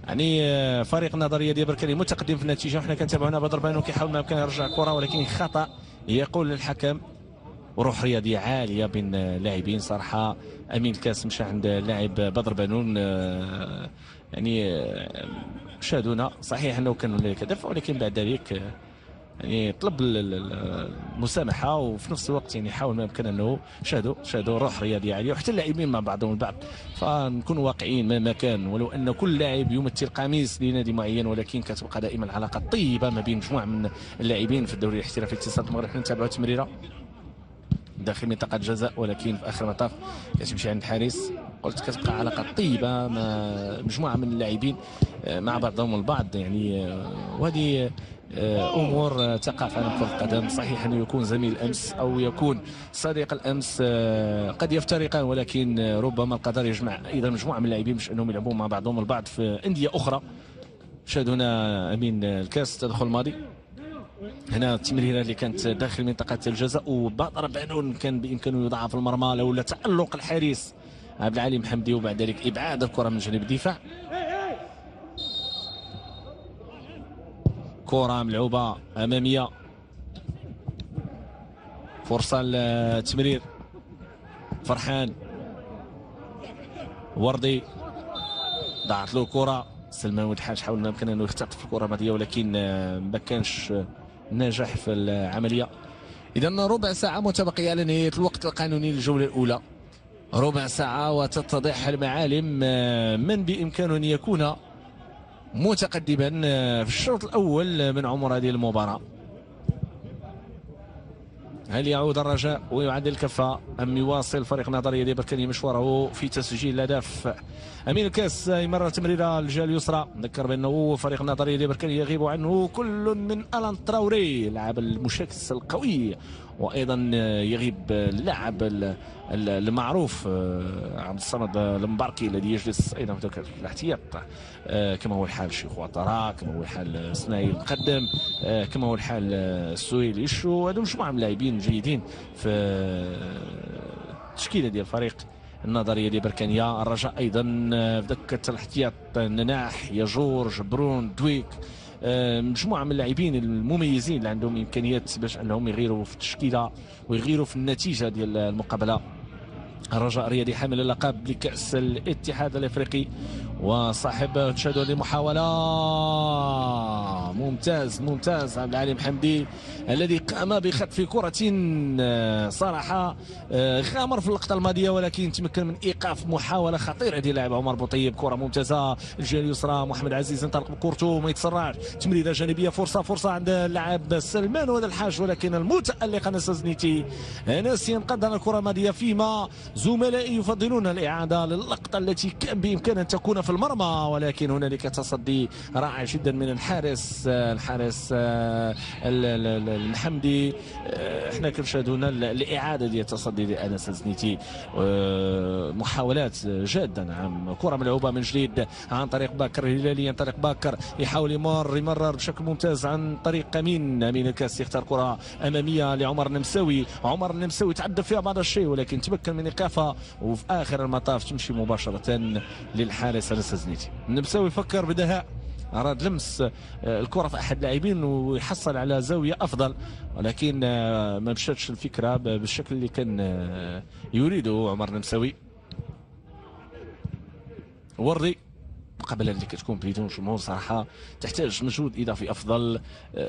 يعني آه، فريق النظريه ديال بركاني متقدم في النتيجة. وحنا كنتابعوا هنا بدر بانو كيحاول ما يمكن يرجع الكره ولكن خطأ يقول للحكم روح رياضيه عالية بين اللاعبين صراحة. أمين الكاس مشى عند اللاعب بدر بانون آه، يعني آه، شاهدونا صحيح أنه كان هنالك هدف ولكن بعد ذلك يعني طلب المسامحة وفي نفس الوقت يعني حاول ما يمكن أنه شاهدوا شاهدوا روح رياضية عالية وحتى اللاعبين مع بعضهم البعض. فنكونوا واقعيين مهما كان. ولو أن كل لاعب يمثل قميص لنادي معين ولكن كتبقى دائما العلاقه طيبة ما بين مجموعة من اللاعبين في الدوري الاحترافي اتصال المغرب نتابعوا التمريره داخل منطقة الجزاء ولكن في آخر المطاف كتمشي عند الحارس قلت كتبقى علاقة طيبة مجموعة من اللاعبين آه، مع بعضهم البعض. يعني آه، وهذه أمور تقع في كرة القدم. صحيح أنه يكون زميل الامس أو يكون صديق الأمس قد يفترقان ولكن ربما القدر يجمع أيضا مجموعة من اللاعبين باش أنهم يلعبون مع بعضهم البعض في أندية أخرى. شاهدونا أمين الكاس تدخل الماضي. هنا التمريرة اللي كانت داخل منطقة الجزاء وبادر بانون كان بإمكانه يضع في المرمى لولا تألق الحارس عبد العالي محمدي وبعد ذلك إبعاد الكرة من جانب الدفاع. كره ملعوبة أمامية. فرصة للتمرير. فرحان. وردي. ضاعت له الكره سلمان ولد الحاج حاول ما يمكن انه يختطف الكره الماضيه ولكن ما كانش ناجح في العملية. اذا ربع ساعة متبقية على نهاية الوقت القانوني للجولة الأولى. ربع ساعة وتتضح المعالم من بإمكانه أن يكون متقدما في الشوط الأول من عمر هذه المباراة. هل يعود الرجاء ويعدل الكفة؟ أم يواصل فريق نظرية دي بركاني مشواره في تسجيل الأهداف؟ أمين الكاس يمرر تمريرة الجهة اليسرى نذكر بأنه فريق النظرية دي بركاني يغيب عنه كل من ألان تراوري اللاعب المشاكس القوي. وأيضا يغيب اللاعب المعروف آه، عبد الصمد المباركي الذي يجلس أيضا في الاحتياط. آه، كما هو الحال شيخ وطرا كما هو الحال سناي المقدم آه، كما هو الحال السويلي شو هذو مجموعة من اللاعبين جيدين في التشكيلة ديال الفريق النظرية ديال بركانيا الرجاء أيضا في دكه الاحتياط نناح يجور جبرون دويك. مجموعة من اللاعبين المميزين اللي عندهم إمكانيات باش أنهم يغيروا في التشكيلة ويغيروا في النتيجة ديال المقابلة. الرجاء الرياضي حامل اللقب لكأس الاتحاد الأفريقي وصاحب تشادو لمحاولة. ممتاز ممتاز عبد العليم حمدي الذي قام بخطف كرة آه، صراحة آه، غامر في اللقطة الماضية ولكن تمكن من إيقاف محاولة خطيرة ديال اللاعب عمر بوطيب. كرة ممتازة الجهة اليسرى محمد عزيز انطلق بكورته ما يتسرعش. تمريرة جانبية فرصة فرصة عند اللاعب سلمان وهذا الحاج ولكن المتألق أنس زنيتي أنس ينقذ الكرة الماضية فيما زملائي يفضلون الإعادة للقطة التي كان بإمكان أن تكون في المرمى ولكن هنالك تصدي رائع جدا من الحارس الحارس آه، المحمدي. آه، إحنا كنشاهدون الاعاده ديال التصدي لأنس زنيتي آه، محاولات جادة نعم. كرة ملعوبة من جديد عن طريق باكر الهلالي عن طريق باكر يحاول يمر يمرر بشكل ممتاز عن طريق امين أمين الكاس يختار كرة أمامية لعمر النمساوي. عمر النمساوي تعدى فيها بعض الشيء ولكن تمكن من إيقافها. وفي آخر المطاف تمشي مباشرة للحارس انس زنيتي النمساوي فكر بدهاء أراد لمس آه، الكرة في أحد اللاعبين ويحصل على زاوية أفضل ولكن آه، ما مشاتش الفكرة بالشكل اللي كان آه، يريده عمر النمساوي وردي المقابله اللي كتكون بدون جمهور صراحة تحتاج مجهود إضافي أفضل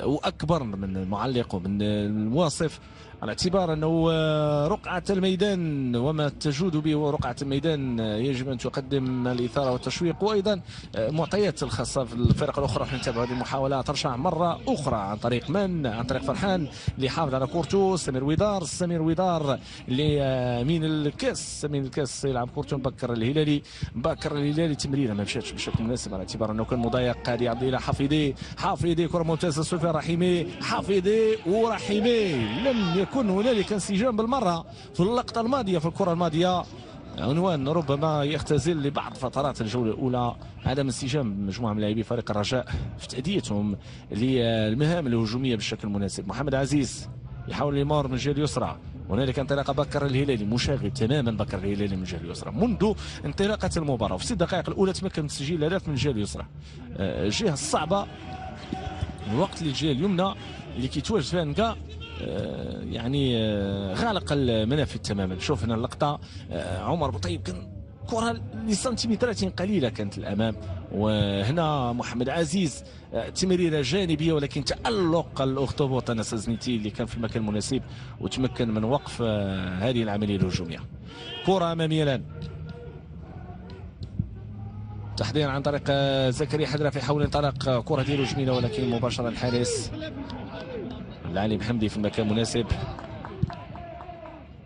وأكبر من المعلق ومن الواصف على اعتبار أنه آه، رقعة الميدان وما تجود به رقعة الميدان آه، يجب أن تقدم الإثارة والتشويق. وأيضا آه، معطيات الخاصة في الفرق الأخرى نتابع هذه المحاولة ترشح مرة أخرى عن طريق من؟ عن طريق فرحان اللي حافظ على كورتو سمير ودار سمير ودار لأمين الكاس؟ أمين الكاس يلعب كورتو لبكر الهلالي. مبكر الهلالي تمريرة ما مشاتش بشكل مناسب على اعتبار أنه كان مضايق هذه عبد الله حفيدي حفيدي كرة ممتازة سفيان رحيمي حفيدي ورحيمي. لم يكن هنالك انسجام بالمرة في اللقطة الماضية في الكرة الماضية. عنوان ربما يختزل لبعض فترات الجولة الأولى عدم انسجام مجموعة من لاعبي فريق الرجاء في تأديتهم للمهام الهجومية بالشكل المناسب محمد عزيز يحاول يمر من الجهه اليسرى. هنالك انطلاقه بكر الهلالي مشاغب تماما بكر الهلالي من الجهه اليسرى منذ انطلاقة المباراة وفي الست دقائق الأولى تمكن من تسجيل الاهداف من الجهه اليسرى. آه، الجهة الصعبة الوقت للجهة اليمنى اللي كيتواجد فيها نكا آه، يعني آه، غالق المنافذ تماما. شوف هنا اللقطة عمر بوطيب كان كرة لسنتيمترات قليلة كانت الأمام. وهنا محمد عزيز آه، تمريرة جانبية ولكن تألق الاخطبوط انس زنيتي اللي كان في المكان المناسب وتمكن من وقف آه، هذه العملية الهجومية. كرة اماميه الان تحضير عن طريق آه، زكريا حدرة في حول انطلاق كرة ديالو جميلة ولكن مباشرة الحارس العلي محمدي في المكان المناسب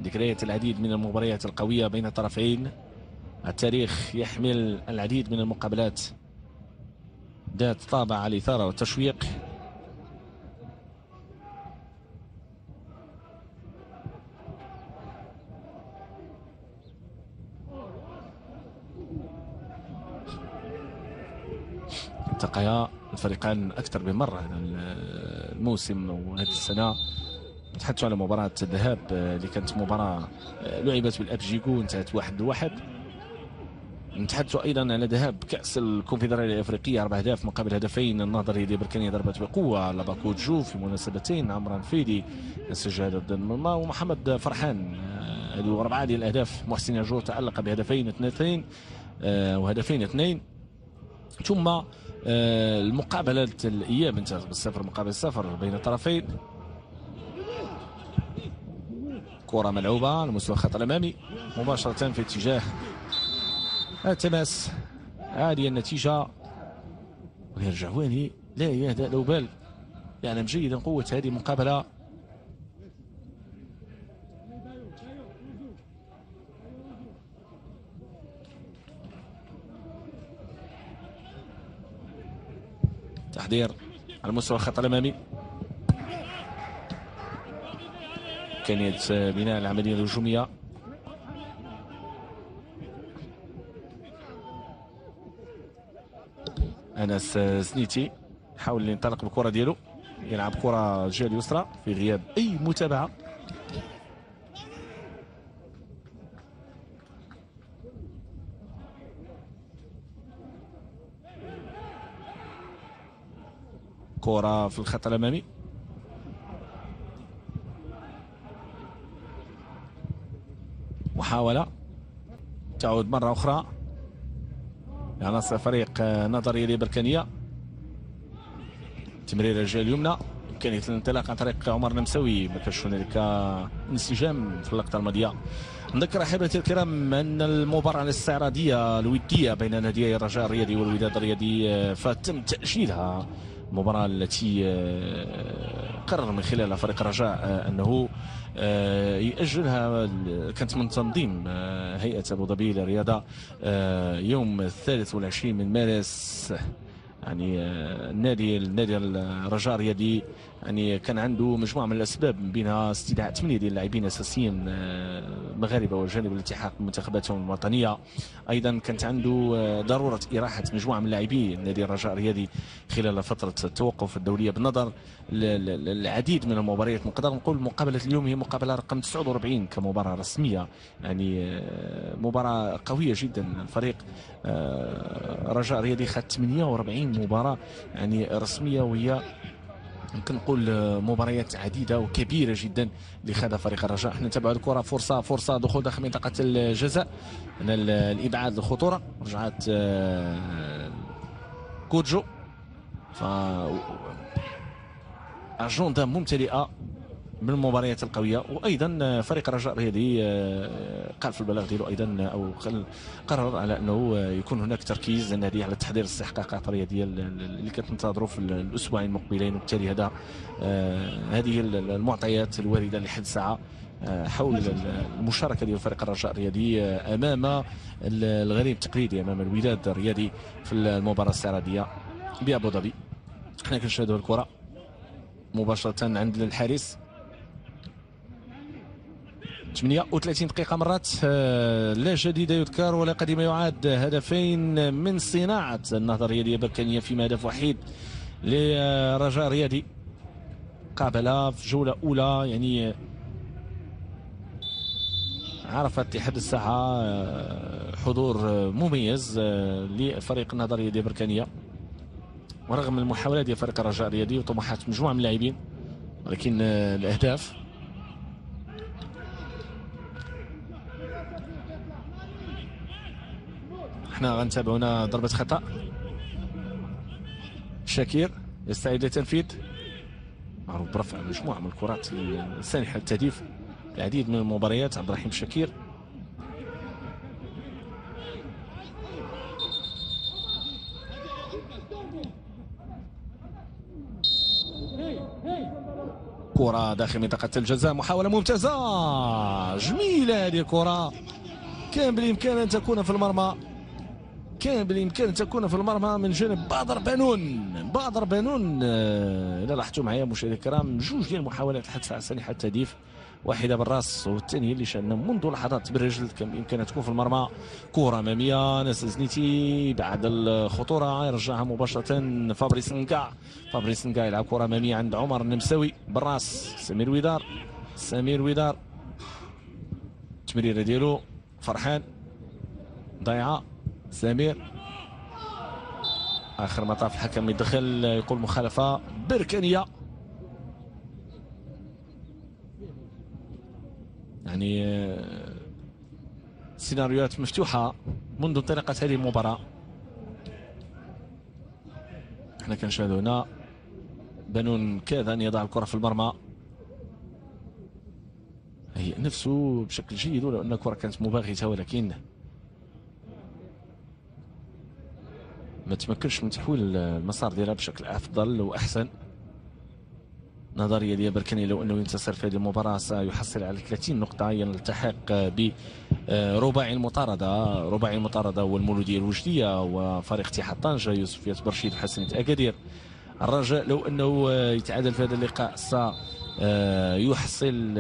ذكريات العديد من المباريات القوية بين الطرفين. التاريخ يحمل العديد من المقابلات. ذات طابع الإثارة والتشويق. التقيا الفريقان أكثر من مرة الموسم وهذه السنة. نتحدثوا على مباراة الذهاب اللي كانت مباراة لعبت بالأبجيكو انتهت واحد لواحد. نتحدثوا أيضا على ذهاب كأس الكونفدرالية الأفريقية أربع أهداف مقابل هدفين النهضه الرياضيه بركانيه ضربت بقوة. على باكوجو في مناسبتين عمران فيدي سجل ضد المرمى ومحمد فرحان. آه، هذه أربعة ديال الأهداف. محسن ياجور تالق بهدفين اثنتين آه، وهدفين اثنين. ثم آه، المقابله الإياب انتهت بالصفر مقابل الصفر بين الطرفين. كرة ملعوبة على مستوى الخط الأمامي مباشرة في اتجاه التماس. هذه النتيجة. ويرجع واني لا يهدأ لو بال يعلم جيدا قوة هذه المقابلة تحضير على مستوى الخط الأمامي. كانت بناء العملية الهجومية. أنس سنيتي. حاول ينطلق بالكرة ديالو. يلعب كرة الجهة اليسرى في غياب أي متابعة. كرة في الخط الأمامي. محاولة. تعود مرة أخرى. عناصر فريق نظرية بركانية تمرير الجهه اليمنى. إمكانية الانطلاق عن طريق عمر نمساوي. ما كانش هنالك انسجام في اللقطة الماضية. نذكر احبتي الكرام أن المباراة الاستعراضية الوديه بين نادي الرجاء الرياضي والوداد الرياضي فتم تأجيلها. المباراة التي قرر من خلالها فريق الرجاء أنه آه، يأجلها كانت من تنظيم آه، هيئة أبو ظبي للرياضة آه، يوم الثالث والعشرين من مارس يعني النادي النادي الرجاء الرياضي يعني كان عنده مجموعة من الأسباب من بينها استدعاء ثمانيه ديال اللاعبين اساسيين آه، مغاربة وجانب الالتحاق بمنتخباتهم الوطنية. أيضا كانت عنده آه، ضرورة إراحة مجموعة من اللاعبين نادي الرجاء الرياضي خلال فترة التوقف الدولية بالنظر للعديد من المباريات. نقدر نقول مقابلة اليوم هي مقابلة رقم 49 كمباراة رسمية. يعني آه، مباراة قوية جدا. الفريق رجاء رياضي خد 48 مباراة يعني رسمية وهي يمكن نقول آه، مباريات عديدة وكبيرة جدا اللي خاضها فريق الرجاء. إحنا نتابعوا الكرة. فرصة فرصة دخول داخل منطقة الجزاء. الإبعاد الخطورة. رجعت آه، كوجو. ف أجندة ممتلئة. من المباريات القوية وأيضا فريق الرجاء الرياضي آه، قال في البلاغ ديالو أيضا أو قرر على أنه يكون هناك تركيز النادي على تحضير الاستحقاقات الرياضيه اللي كتنتظروا في الأسبوعين المقبلين وبالتالي هذا آه، هذه المعطيات الواردة لحد الساعة آه، حول المشاركة ديال فريق الرجاء الرياضي أمام الغريم التقليدي أمام الوداد الرياضي في المباراة الاستعراضيه بأبو ظبي. حنا كنشاهدوا الكرة مباشرة عند الحارس. 38 دقيقة مرات آه، لا جديد يذكر ولا قديم يعاد هدفين من صناعة النهضة الرياضية بركانية فيما هدف وحيد لرجاء رياضي. قابل في جولة أولى يعني عرف اتحاد الساحة آه، حضور مميز آه، لفريق النهضة الرياضية بركانية ورغم المحاولات ديال فريق الرجاء الرياضي وطموحات مجموعة من اللاعبين ولكن الأهداف إحنا غنتابعوا هنا ضربة خطأ. شاكير يستعيد للتنفيذ. معروف برفع مجموعه من الكرات السانحه للتهديف العديد من المباريات. عبد الرحيم شاكير. كرة داخل منطقة الجزاء محاولة ممتازة. جميلة هذه الكرة. كان بالإمكان أن تكون في المرمى. كان بالإمكان أن تكون في المرمى من جانب بدر بانون بدر بانون آه، إذا لاحظتوا معايا مشاهدينا الكرام جوج ديال المحاولات الحدث على التهديف واحدة بالراس والثانية اللي شانا منذ لحظات بالرجل كان بامكانها تكون في المرمى. كره أمامية ناس زنيتي بعد الخطورة يرجعها مباشرة فابريس نكا. فابريس نكا يلعب كره أمامية عند عمر النمساوي. بالراس سمير ودار سمير ودار التمريره ديالو فرحان ضيعه سمير. آخر مطاف الحكم يدخل يقول مخالفة بركانية. يعني آه، سيناريوهات مفتوحة منذ انطلاقة هذه المباراة. إحنا كنشاهدوا هنا بنون كاد أن يضع الكرة في المرمى. هي نفسه بشكل جيد ولو أن الكرة كانت مباغتة ولكن ما تمكنش من تحويل المسار ديالها بشكل أفضل وأحسن. نظرية ديال بركاني لو أنه ينتصر في هذه المباراة سيحصل على 30 نقطة يلتحق برباعي المطاردة. رباعي المطاردة هو المولوديه الوجديه وفريق اتحاد طنجة يوسف برشيد وحسنيه أكادير. الرجاء لو أنه يتعادل في هذا اللقاء س يحصل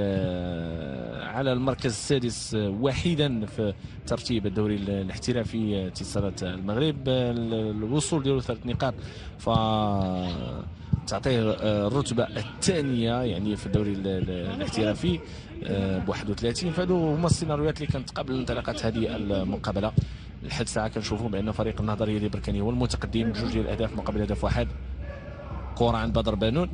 على المركز السادس وحيدا في ترتيب الدوري الاحترافي اتصالات المغرب الوصول ديالو ثلاث نقاط. ف تعطيه آه، الرتبة الثانية يعني في الدوري الاحترافي آه، ب 31 فهادو هما السيناريوهات اللي كانت قبل انطلاقة هذه المقابلة. لحد الساعة كنشوفوا بأن فريق النهضرية ديال بركاني هو المتقدم بجوج ديال الأهداف مقابل هدف واحد. كره عند بدر بانون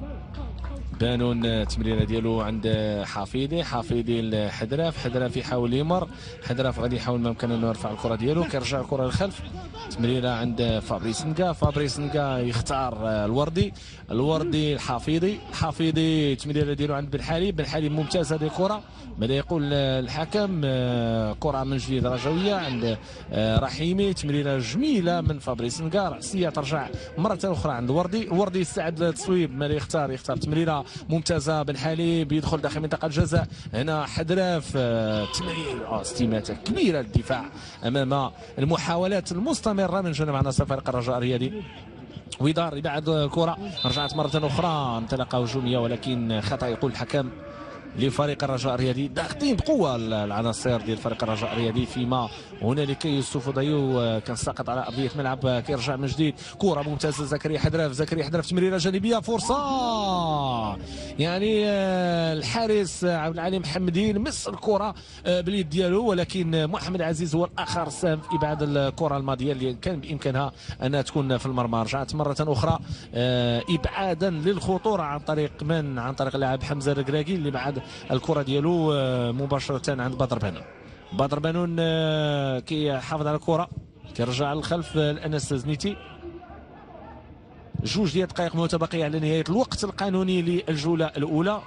بانون التمريره ديالو عند حفيظي. حفيظي الحدراف حدراف يحاول يمر. حدراف غادي يحاول ما امكن انه يرفع الكرة ديالو. كيرجع الكرة للخلف. تمريره عند فابريس نكا. فابريس نكا يختار الوردي. الوردي الحفيظي الحفيظي التمريره ديالو عند بن حليب بن حليب ممتاز هذه الكره ماذا يقول الحكم؟ كرة من جديد رجوية عند رحيمي. تمريره جميلة من فابريس نكا. رأسية ترجع مرة أخرى عند الوردي الوردي يستعد للتصويب. ماذا يختار؟ يختار تمريره ممتازة بن حليب يدخل داخل منطقة الجزاء. هنا حدراف تمرير استماته كبيرة للدفاع أمام المحاولات المستمرة من جانب عناصر فريق الرجاء الرياضي ويدار بعد الكره رجعت مرة أخرى انطلاقه هجومية ولكن خطأ يقول الحكم. لفريق الرجاء الرياضي ضاغطين بقوة العناصر ديال فريق الرجاء الرياضي فيما هنالك يوسف ضيو آه، كان ساقط على ارضيه الملعب آه، كيرجع من جديد. كره ممتازة زكريا حدراف زكريا حدراف تمريرة جانبية فرصة. يعني آه، الحارس عبد العلي محمدي لمس الكره باليد ديالو. ولكن محمد عزيز هو الآخر سام في إبعاد الكره الماضية اللي كان بإمكانها أنها تكون في المرمى. رجعت مرة أخرى إبعادا للخطورة عن طريق من؟ عن طريق اللاعب حمزة الركراكي اللي بعد الكرة ديالو آه، مباشرة عند بدر بنون. بدر بنون آه، كيحافظ على الكرة كيرجع للخلف لأنس زنيتي. جوج ديال الدقائق متبقية على نهاية الوقت القانوني للجولة الأولى.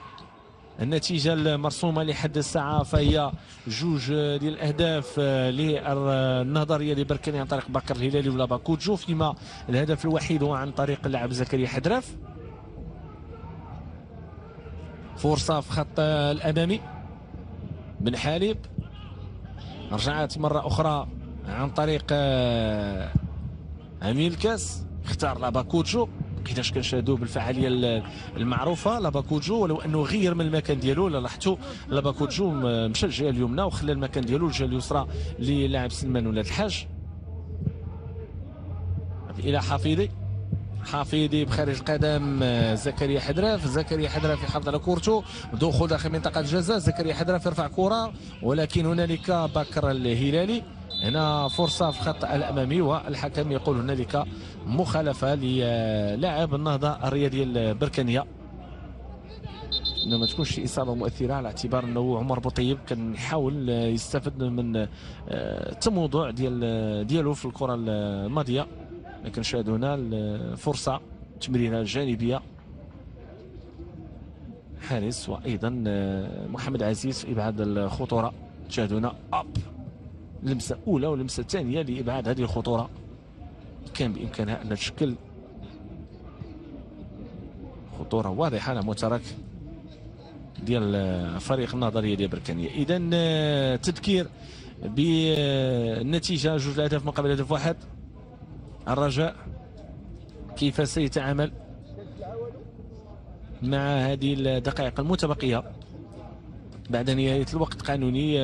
النتيجة المرسومة لحد الساعة فهي جوج ديال الأهداف آه، للنهضرية لبركاني عن طريق بكر الهلالي ولا باكوجو. فيما الهدف الوحيد هو عن طريق اللاعب زكريا حدراف فرصة في خط الأمامي. بن حليب رجعت مرة أخرى عن طريق آه، أمين الكاس اختار لاباكوتشو ما بقيناش كنشاهدوا بالفعالية المعروفة؟ لاباكوتشو ولو أنه غير من المكان ديالو لاحظتوا لاباكوجو مشى الجهه اليمنى وخلى المكان ديالو الجهه اليسرى للاعب سلمان ولاد الحاج. إلى حفيظي حفيدي بخارج القدم آه، زكريا حدراف زكريا حدراف يحافظ على كورته دخول داخل منطقة الجزاء زكريا حدراف يرفع كرة ولكن هنالك بكر الهلالي. هنا فرصة في الخط الأمامي والحكم يقول هنالك مخالفة للاعب النهضة الرياضية البركانية. ما تكونش شي إصابة مؤثرة على اعتبار إنه عمر بوطيب كان يحاول يستفد من آه، التموضع ديال ديالو في الكرة الماضية. لكن شاهدوا هنا الفرصه تمريره جانبية. حارس وأيضا آه، محمد عزيز في إبعاد الخطورة. تشاهدوا هنا أب لمسة أولى ولمسة ثانية لإبعاد هذه الخطورة. كان بإمكانها أن تشكل خطورة واضحة على مترك ديال فريق النظرية ديال بركانية. اذا آه، تذكير بالنتيجه جوج الأهداف مقابل هدف واحد. الرجاء. كيف سيتعامل مع هذه الدقائق المتبقية؟ بعد نهايه الوقت القانوني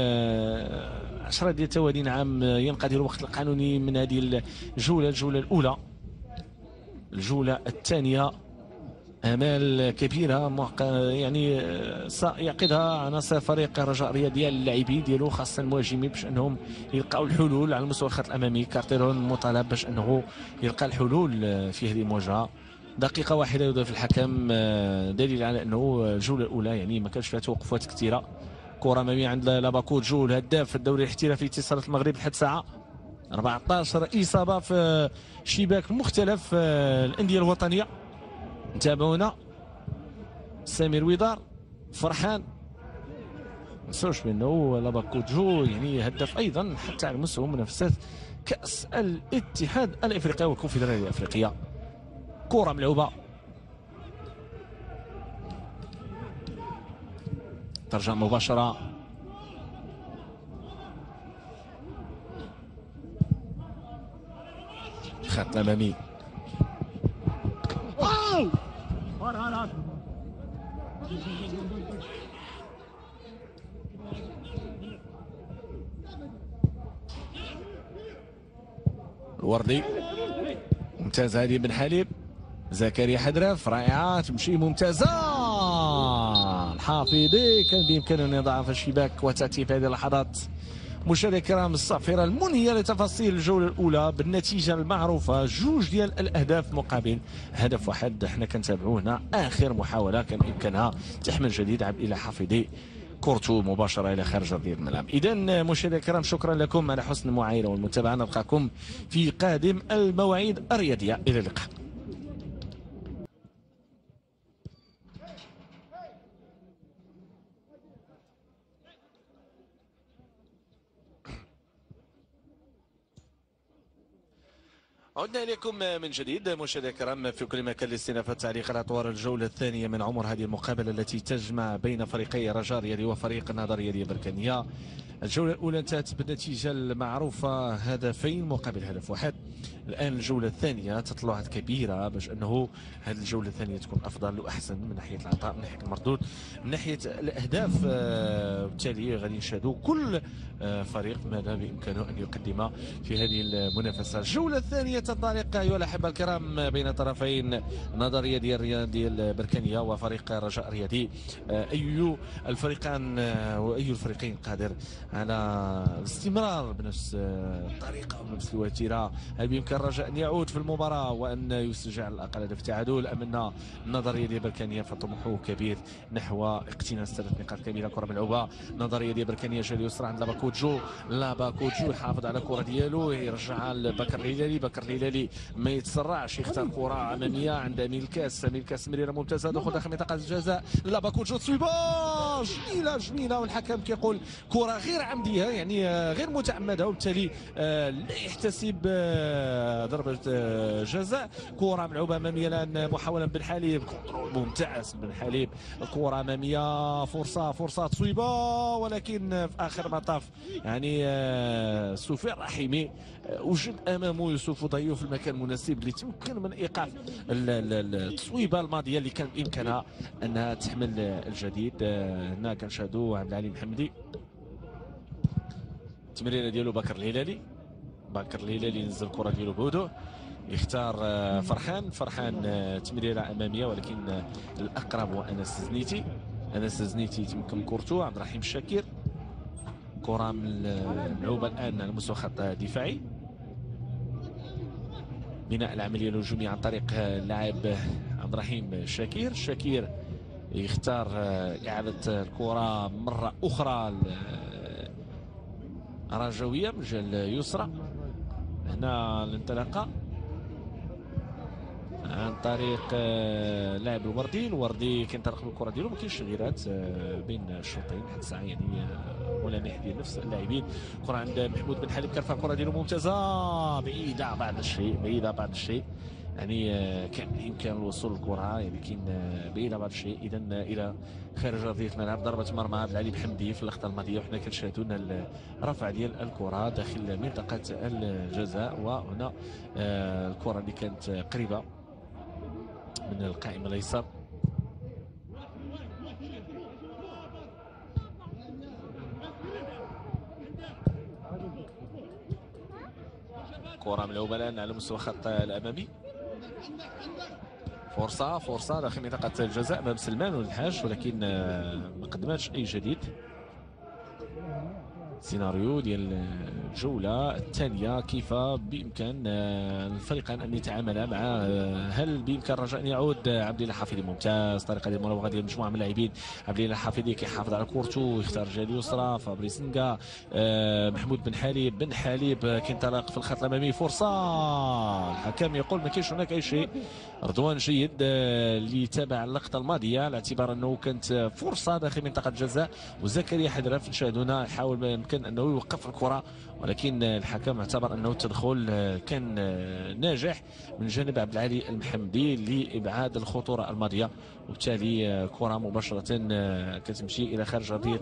10 آه، ديال توالين عام ينقضي الوقت القانوني من هذه الجولة الجولة الأولى الجولة الثانية. آمال كبيرة يعني آه، سيعقدها عناصر فريق الرجاء الرياضي اللاعبين ديالو خاصة المهاجمين باش أنهم يلقاو الحلول على المستوى الخط الأمامي. كارتيرون مطالب باش أنه يلقى الحلول آه، في هذه المواجهة. دقيقة واحدة يضيف الحكم آه، دليل على أنه الجولة الأولى يعني ما كانش فيها توقفات كثيرة. كرة أمامية عند لاباكوتجو الهداف في الدوري الاحترافي اتصالات المغرب لحد ساعة 14 إصابة في شباك مختلف الأندية الوطنية. نتابعونا سمير ويدار فرحان. نسوش بانه لاباكوجو يعني هدف أيضا حتى على مستوى منافسات كأس الاتحاد الإفريقي والكونفدرالية الإفريقية. كرة ملعوبة. ترجع مباشرة. خط أمامي. الوردي. ممتاز هذه بن حليب. زكريا حدرف رائعة تمشي ممتازة. الحافظي كان بإمكانه أن يضع في الشباك وتأتي في هذه اللحظات. مشاهدينا الكرام الصافرة المنهية لتفاصيل الجولة الأولى بالنتيجة المعروفة. جوج ديال الأهداف مقابل هدف واحد. إحنا كنتابعوه هنا. آخر محاولة كان بإمكانها تحمل جديد عبد الإله حافظي. كورتو مباشرة إلى خارج أرضية الملعب إذا مشاهدينا الكرام شكرا لكم. على حسن المعاينة والمتابعة نلقاكم في قادم المواعيد الرياضية. إلى اللقاء. عدنا إليكم من جديد مشاهدينا الكرام في كل مكان لاستئناف التعليق على أطوار الجولة الثانية من عمر هذه المقابلة التي تجمع بين فريقي رجاء رياضي وفريق النهضة الرياضية بركانية. الجولة الأولى انتهت بالنتيجة المعروفة هدفين مقابل هدف واحد. الآن الجولة الثانية تطلعات كبيرة باش أنه هذه الجولة الثانية تكون أفضل وأحسن من ناحية العطاء من ناحية المردود من ناحية الأهداف آه، بالتالي غادي نشاهدوا كل آه، فريق ماذا بإمكانه أن يقدم في هذه المنافسة. الجولة الثانية تنطلق أيها الأحبة الكرام بين طرفين نظرية ديال الرياض ديال البركانية وفريق رجاء الرياضي آه، أي الفريقان وأي الفريقين قادر على الاستمرار بنفس الطريقة وبنفس الوتيرة. هل بإمكان الرجاء أن يعود في المباراة وأن يسجل على الأقل هدف تعادل أم أن النهضة ديال بركانية فطموحه كبير نحو اقتناص ثلاث نقاط كبيرة. كرة ملعوبة نهضة ديال بركانية الجهة اليسرى عند لاباكوجو لاباكوجو يحافظ على الكرة ديالو. يرجعها لبكر الهلالي بكر الهلالي ما يتسرعش. يختار كرة أمامية عند أمين الكاس أمين الكاس تمريرة ممتازة. دخول داخل منطقة الجزاء. لاباكوجو تصويبة. جميلة جميلة. والحكم كيقول كرة غير عمدية يعني غير متعمدة. وبالتالي آه، لا يحتسب آه، ضربة آه، جزاء. كرة ملعوبة أمامية الآن محاولة بن حليب. كنترول ممتاز. بن حليب كرة أمامية. فرصة فرصة تصويبة ولكن في آخر مطاف يعني سفيان رحيمي وجد امامه يوسف ضيو في المكان المناسب اللي تمكن من إيقاف التصويبة الماضية اللي كان بإمكانها أنها تحمل الجديد. هنا كنشاهدوا عبد العلي محمدي التمريرة ديالو بكر الهلالي. بكر الهلالي ينزل الكره ديالو بهدوء يختار آه، فرحان. فرحان آه، تمريرة إمامية ولكن آه، الأقرب هو أنس زنيتي. أنس زنيتي تمكن كورتو عبد الرحيم الشاكر كرة ملعوبة الآن على مستوى خط دفاعي. بناء العملية الهجومية عن طريق اللاعب عبد الرحيم شاكير شاكير يختار إعادة الكرة مرة أخرى رجوية من جهة اليسرى. هنا الانطلاقة عن طريق آه، لاعب الوردي الوردي كينطلق بالكرة ديالو. ما كاينش تغييرات آه، بين الشوطين حتى الساعة يعني ملامح ديال نفس اللاعبين. كرة عند محمود بن حليب كرفع الكرة ديالو ممتازة بعيدة بعض الشيء بعيدة بعض الشيء. يعني كان بامكان الوصول للكرة يعني كاين بعيدة بعض الشيء. إذا إلى خارج ارضيه الملعب ضربة مرمى عبد العلي بحمدي في اللقطة الماضية وحنا كنشاهدوا الرفع ديال الكرة داخل منطقة الجزاء. وهنا الكرة اللي كانت قريبة من القائم الأيسر. كرة ملعوبة الآن على مستوى الخط الأمامي. فرصة فرصة داخل منطقة الجزاء أمام سلمان ولد الحاج ولكن ما قدماتش أي جديد. سيناريو ديال الجولة الثانية كيف بإمكان آه، الفريقين أن يتعاملا مع آه، هل بإمكان الرجاء أن يعود عبد الله الحفيظي ممتاز طريقة ديال المراوغة ديال مجموعة من اللاعبين. عبد الله الحفيظي كيحافظ على كورتو يختار الجهة اليسرى فابريس نكا آه، محمود بن حليب. بن حليب كينطلق في الخط الأمامي فرصة. الحكم يقول ما كاينش هناك أي شيء. رضوان جيد اللي تابع اللقطة الماضية على اعتبار أنه كانت فرصة داخل منطقة الجزاء. وزكريا حدرف نشاهدونا يحاول بإمكان أنه يوقف الكرة ولكن الحكم اعتبر أنه التدخل كان ناجح من جانب عبد العالي المحمدي لإبعاد الخطورة الماضية. وبالتالي كرة مباشرة كتمشي إلى خارج ارضيه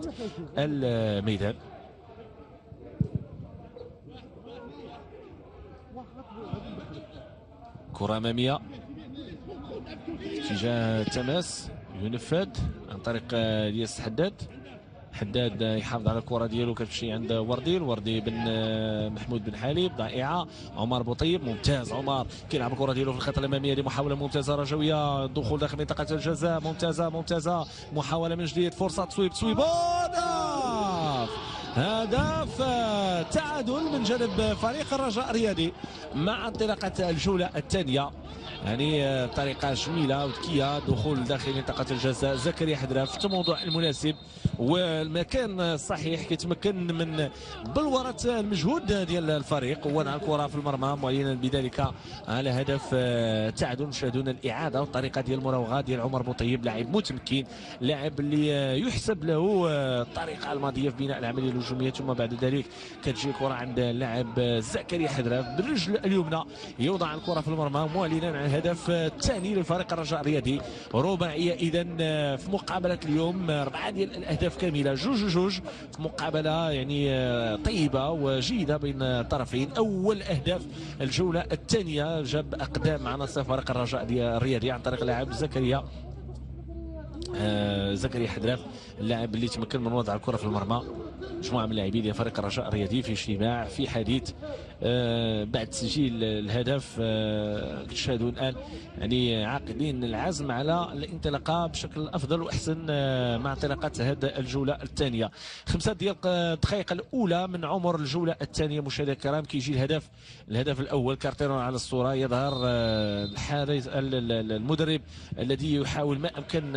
الميدان. كرة أمامية اتجاه تماس ينفذ عن طريق إلياس حداد. حداد يحافظ على الكرة ديالو كتمشي عند وردي الوردي بن آه، محمود بن حليب ضائعة. عمر بوطيب ممتاز. عمر كيلعب الكرة ديالو في الخط الأمامية دي محاوله ممتازة رجوية. دخول داخل منطقه الجزاء ممتازة ممتازة. محاولة من جديد فرصة تصويب تصويب. هدف! هدف! من جانب فريق الرجاء الرياضي مع انطلاقة الجولة الثانية. يعني آه، طريقة جميلة وذكية دخول داخل منطقة الجزاء. زكريا حدراف في الموضوع المناسب والمكان الصحيح كيتمكن من بلورة المجهود ديال الفريق. ووضع الكرة في المرمى معلنا بذلك على هدف آه، تعادل نشاهدون الإعادة. والطريقة ديال المراوغة ديال عمر بوطيب لاعب متمكن لاعب اللي آه، يحسب له الطريقة الماضية في بناء العملية الهجومية. ثم بعد ذلك كتجي الكرة عند اللاعب زكريا حدراف بالرجل اليمنى. يوضع الكرة في المرمى معلنا عن الهدف الثاني للفريق الرجاء الرياضي. رباعية اذا في مقابلة اليوم. أربعة ديال الأهداف كاملة. جوج جوج مقابلة يعني طيبة وجيدة بين الطرفين أول أهداف الجولة الثانية. جاب أقدام عناصر فريق الرجاء الرياضي عن طريق لاعب زكريا. آه زكريا حدراف اللاعب اللي تمكن من وضع الكرة في المرمى. مجموعة من ديال فريق الرجاء الرياضي في اجتماع في حديث بعد تسجيل الهدف آه، تشاهدوا الآن يعني عاقدين العزم على الانطلاقة بشكل أفضل وأحسن آه، مع انطلاقة هذه الجولة الثانية. خمسة ديال الدقائق الأولى من عمر الجولة الثانية. مشاهدينا الكرام كيجي الهدف الهدف الأول كارتيرون على الصورة يظهر الحارس المدرب الذي يحاول ما أمكن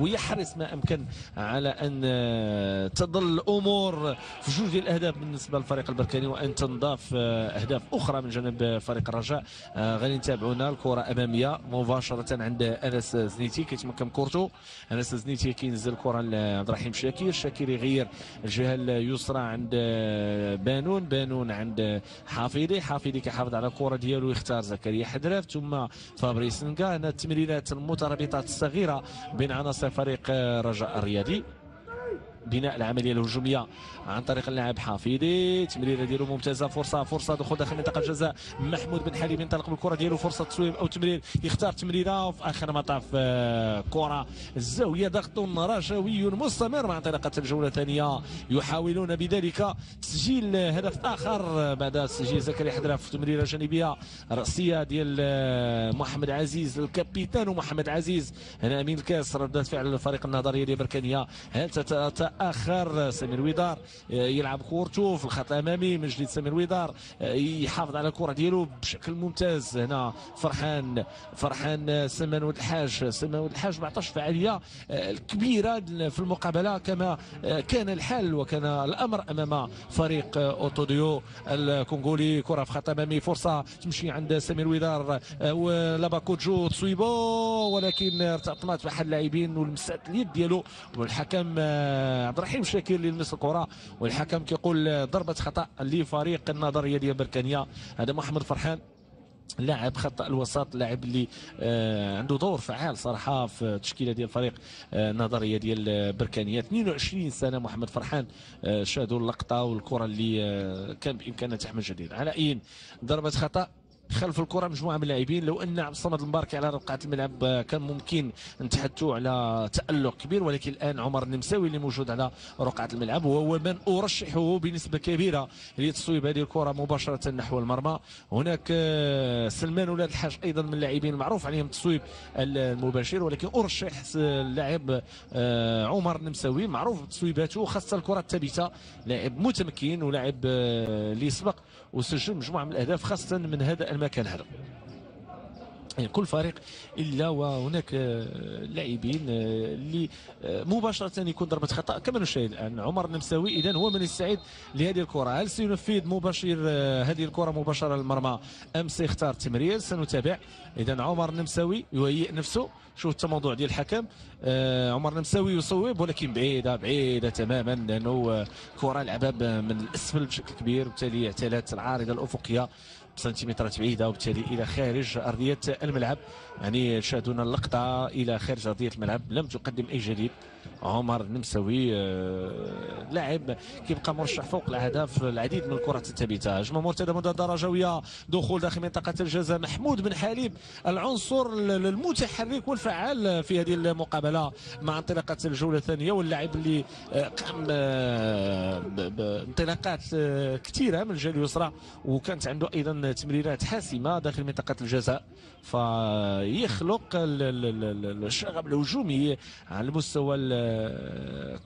ويحرص ما أمكن على أن تظل الأمور في جوج ديال الأهداف بالنسبة للفريق البركاني وأن تنضاف أهداف أخرى من جانب فريق الرجاء. آه، غادي نتابعونا الكرة أمامية مباشرة عند أنس زنيتي. كيتمكن كورتو. أنس زنيتي كينزل الكرة لعبد الرحيم شاكير. شاكير يغير الجهة اليسرى عند بانون. بانون عند حافظي. حافظي كيحافظ على الكرة ديالو يختار زكريا حدراف ثم فابريس نكا هنا التمريرات المترابطات الصغيرة بين عناصر فريق الرجاء الرياضي. بناء العملية الهجومية عن طريق اللاعب حفيدي تمريرة ديالو ممتازة. فرصه فرصة دخول داخل منطقة الجزاء. محمود بن حليم ينطلق بالكرة ديالو. فرصة تصويب أو تمرير. يختار تمريرة وفي آخر مطاف آه، كرة الزاويه ضغط رجوي مستمر مع انطلاقه الجولة الثانية. يحاولون بذلك تسجيل هدف آخر بعد تسجيل زكريا حدراف تمريرة جانبية رأسية ديال آه، محمد عزيز الكابيتان محمد عزيز. هنا امين الكاس ردات فعل الفريق النظرية بركانيه هل اخر سمير ويدار؟ يلعب كورته في الخط الامامي من جديد سمير ويدار يحافظ على الكرة ديالو بشكل ممتاز. هنا فرحان فرحان سلمان ولد الحاج سلمان ولد الحاج ما عطاش فعاليه كبيره في المقابلة. كما كان الحال وكان الأمر أمام فريق أوتوديو الكونغولي. كرة في خط أمامي فرصة تمشي عند سمير ويدار ولاباكوجو تصويبو ولكن ارتطمت بحد اللاعبين ولمسات اليد ديالو والحكم عبد الرحيم شاكر اللي لمس الكرة. والحكم كيقول ضربة خطأ لفريق النظريه ديال بركانيه هذا محمد فرحان لاعب خط الوسط لاعب اللي آه عنده دور فعال صراحة في التشكيلة ديال الفريق آه النظريه ديال بركانية. 22 سنة محمد فرحان آه شاهدوا اللقطة والكرة اللي آه كان بإمكانها تحمل جديد. على أي ضربة خطأ خلف الكرة مجموعة من اللاعبين. لو أن عبد الصمد المباركي على رقعة الملعب كان ممكن نتحدثوا على تألق كبير ولكن الآن عمر النمساوي اللي موجود على رقعة الملعب وهو من أرشحه بنسبة كبيرة لتصويب هذه الكرة مباشرة نحو المرمى. هناك آه، سلمان ولاد الحاج أيضا من اللاعبين المعروف عليهم التصويب المباشر ولكن أرشح اللاعب آه، عمر النمساوي معروف بتصويباته خاصة الكرة الثابتة لاعب متمكن ولاعب آه، اللي سبق وسجل مجموعة من الأهداف خاصة من هذا المكان هذا. يعني كل فريق إلا وهناك لاعبين اللي مباشرة يكون ضربة خطأ. كما نشاهد الآن عمر النمساوي اذا هو من يستعد لهذه الكرة. هل سينفذ مباشر هذه الكرة مباشرة للمرمى أم سيختار التمرير سنتابع. اذا عمر النمساوي يهيئ نفسه. شوف التموضع ديال الحكم. آه عمر النمساوي يصوب ولكن بعيدة بعيدة تماما لأنه كرة لعبها من الأسفل بشكل كبير وبالتالي اعتلت العارضة الأفقية بسنتيمترات بعيدة وبالتالي إلى خارج أرضية الملعب. يعني شاهدونا اللقطة إلى خارج ارضيه الملعب. لم تقدم أي جديد. عمر النمساوي آه، لاعب كيبقى مرشح فوق الأهداف العديد من الكرات الثابتة. هجمه مرتده مدى درجويه دخول داخل منطقة الجزاء محمود بن حليب العنصر المتحرك والفعال في هذه المقابلة مع انطلاقة الجولة الثانية واللاعب اللي آه، قام آه، بانطلاقات كثيرة من الجهة اليسرى. وكانت عنده أيضا تمريرات حاسمة داخل منطقة الجزاء. فيخلق الشغب الهجومي على المستوى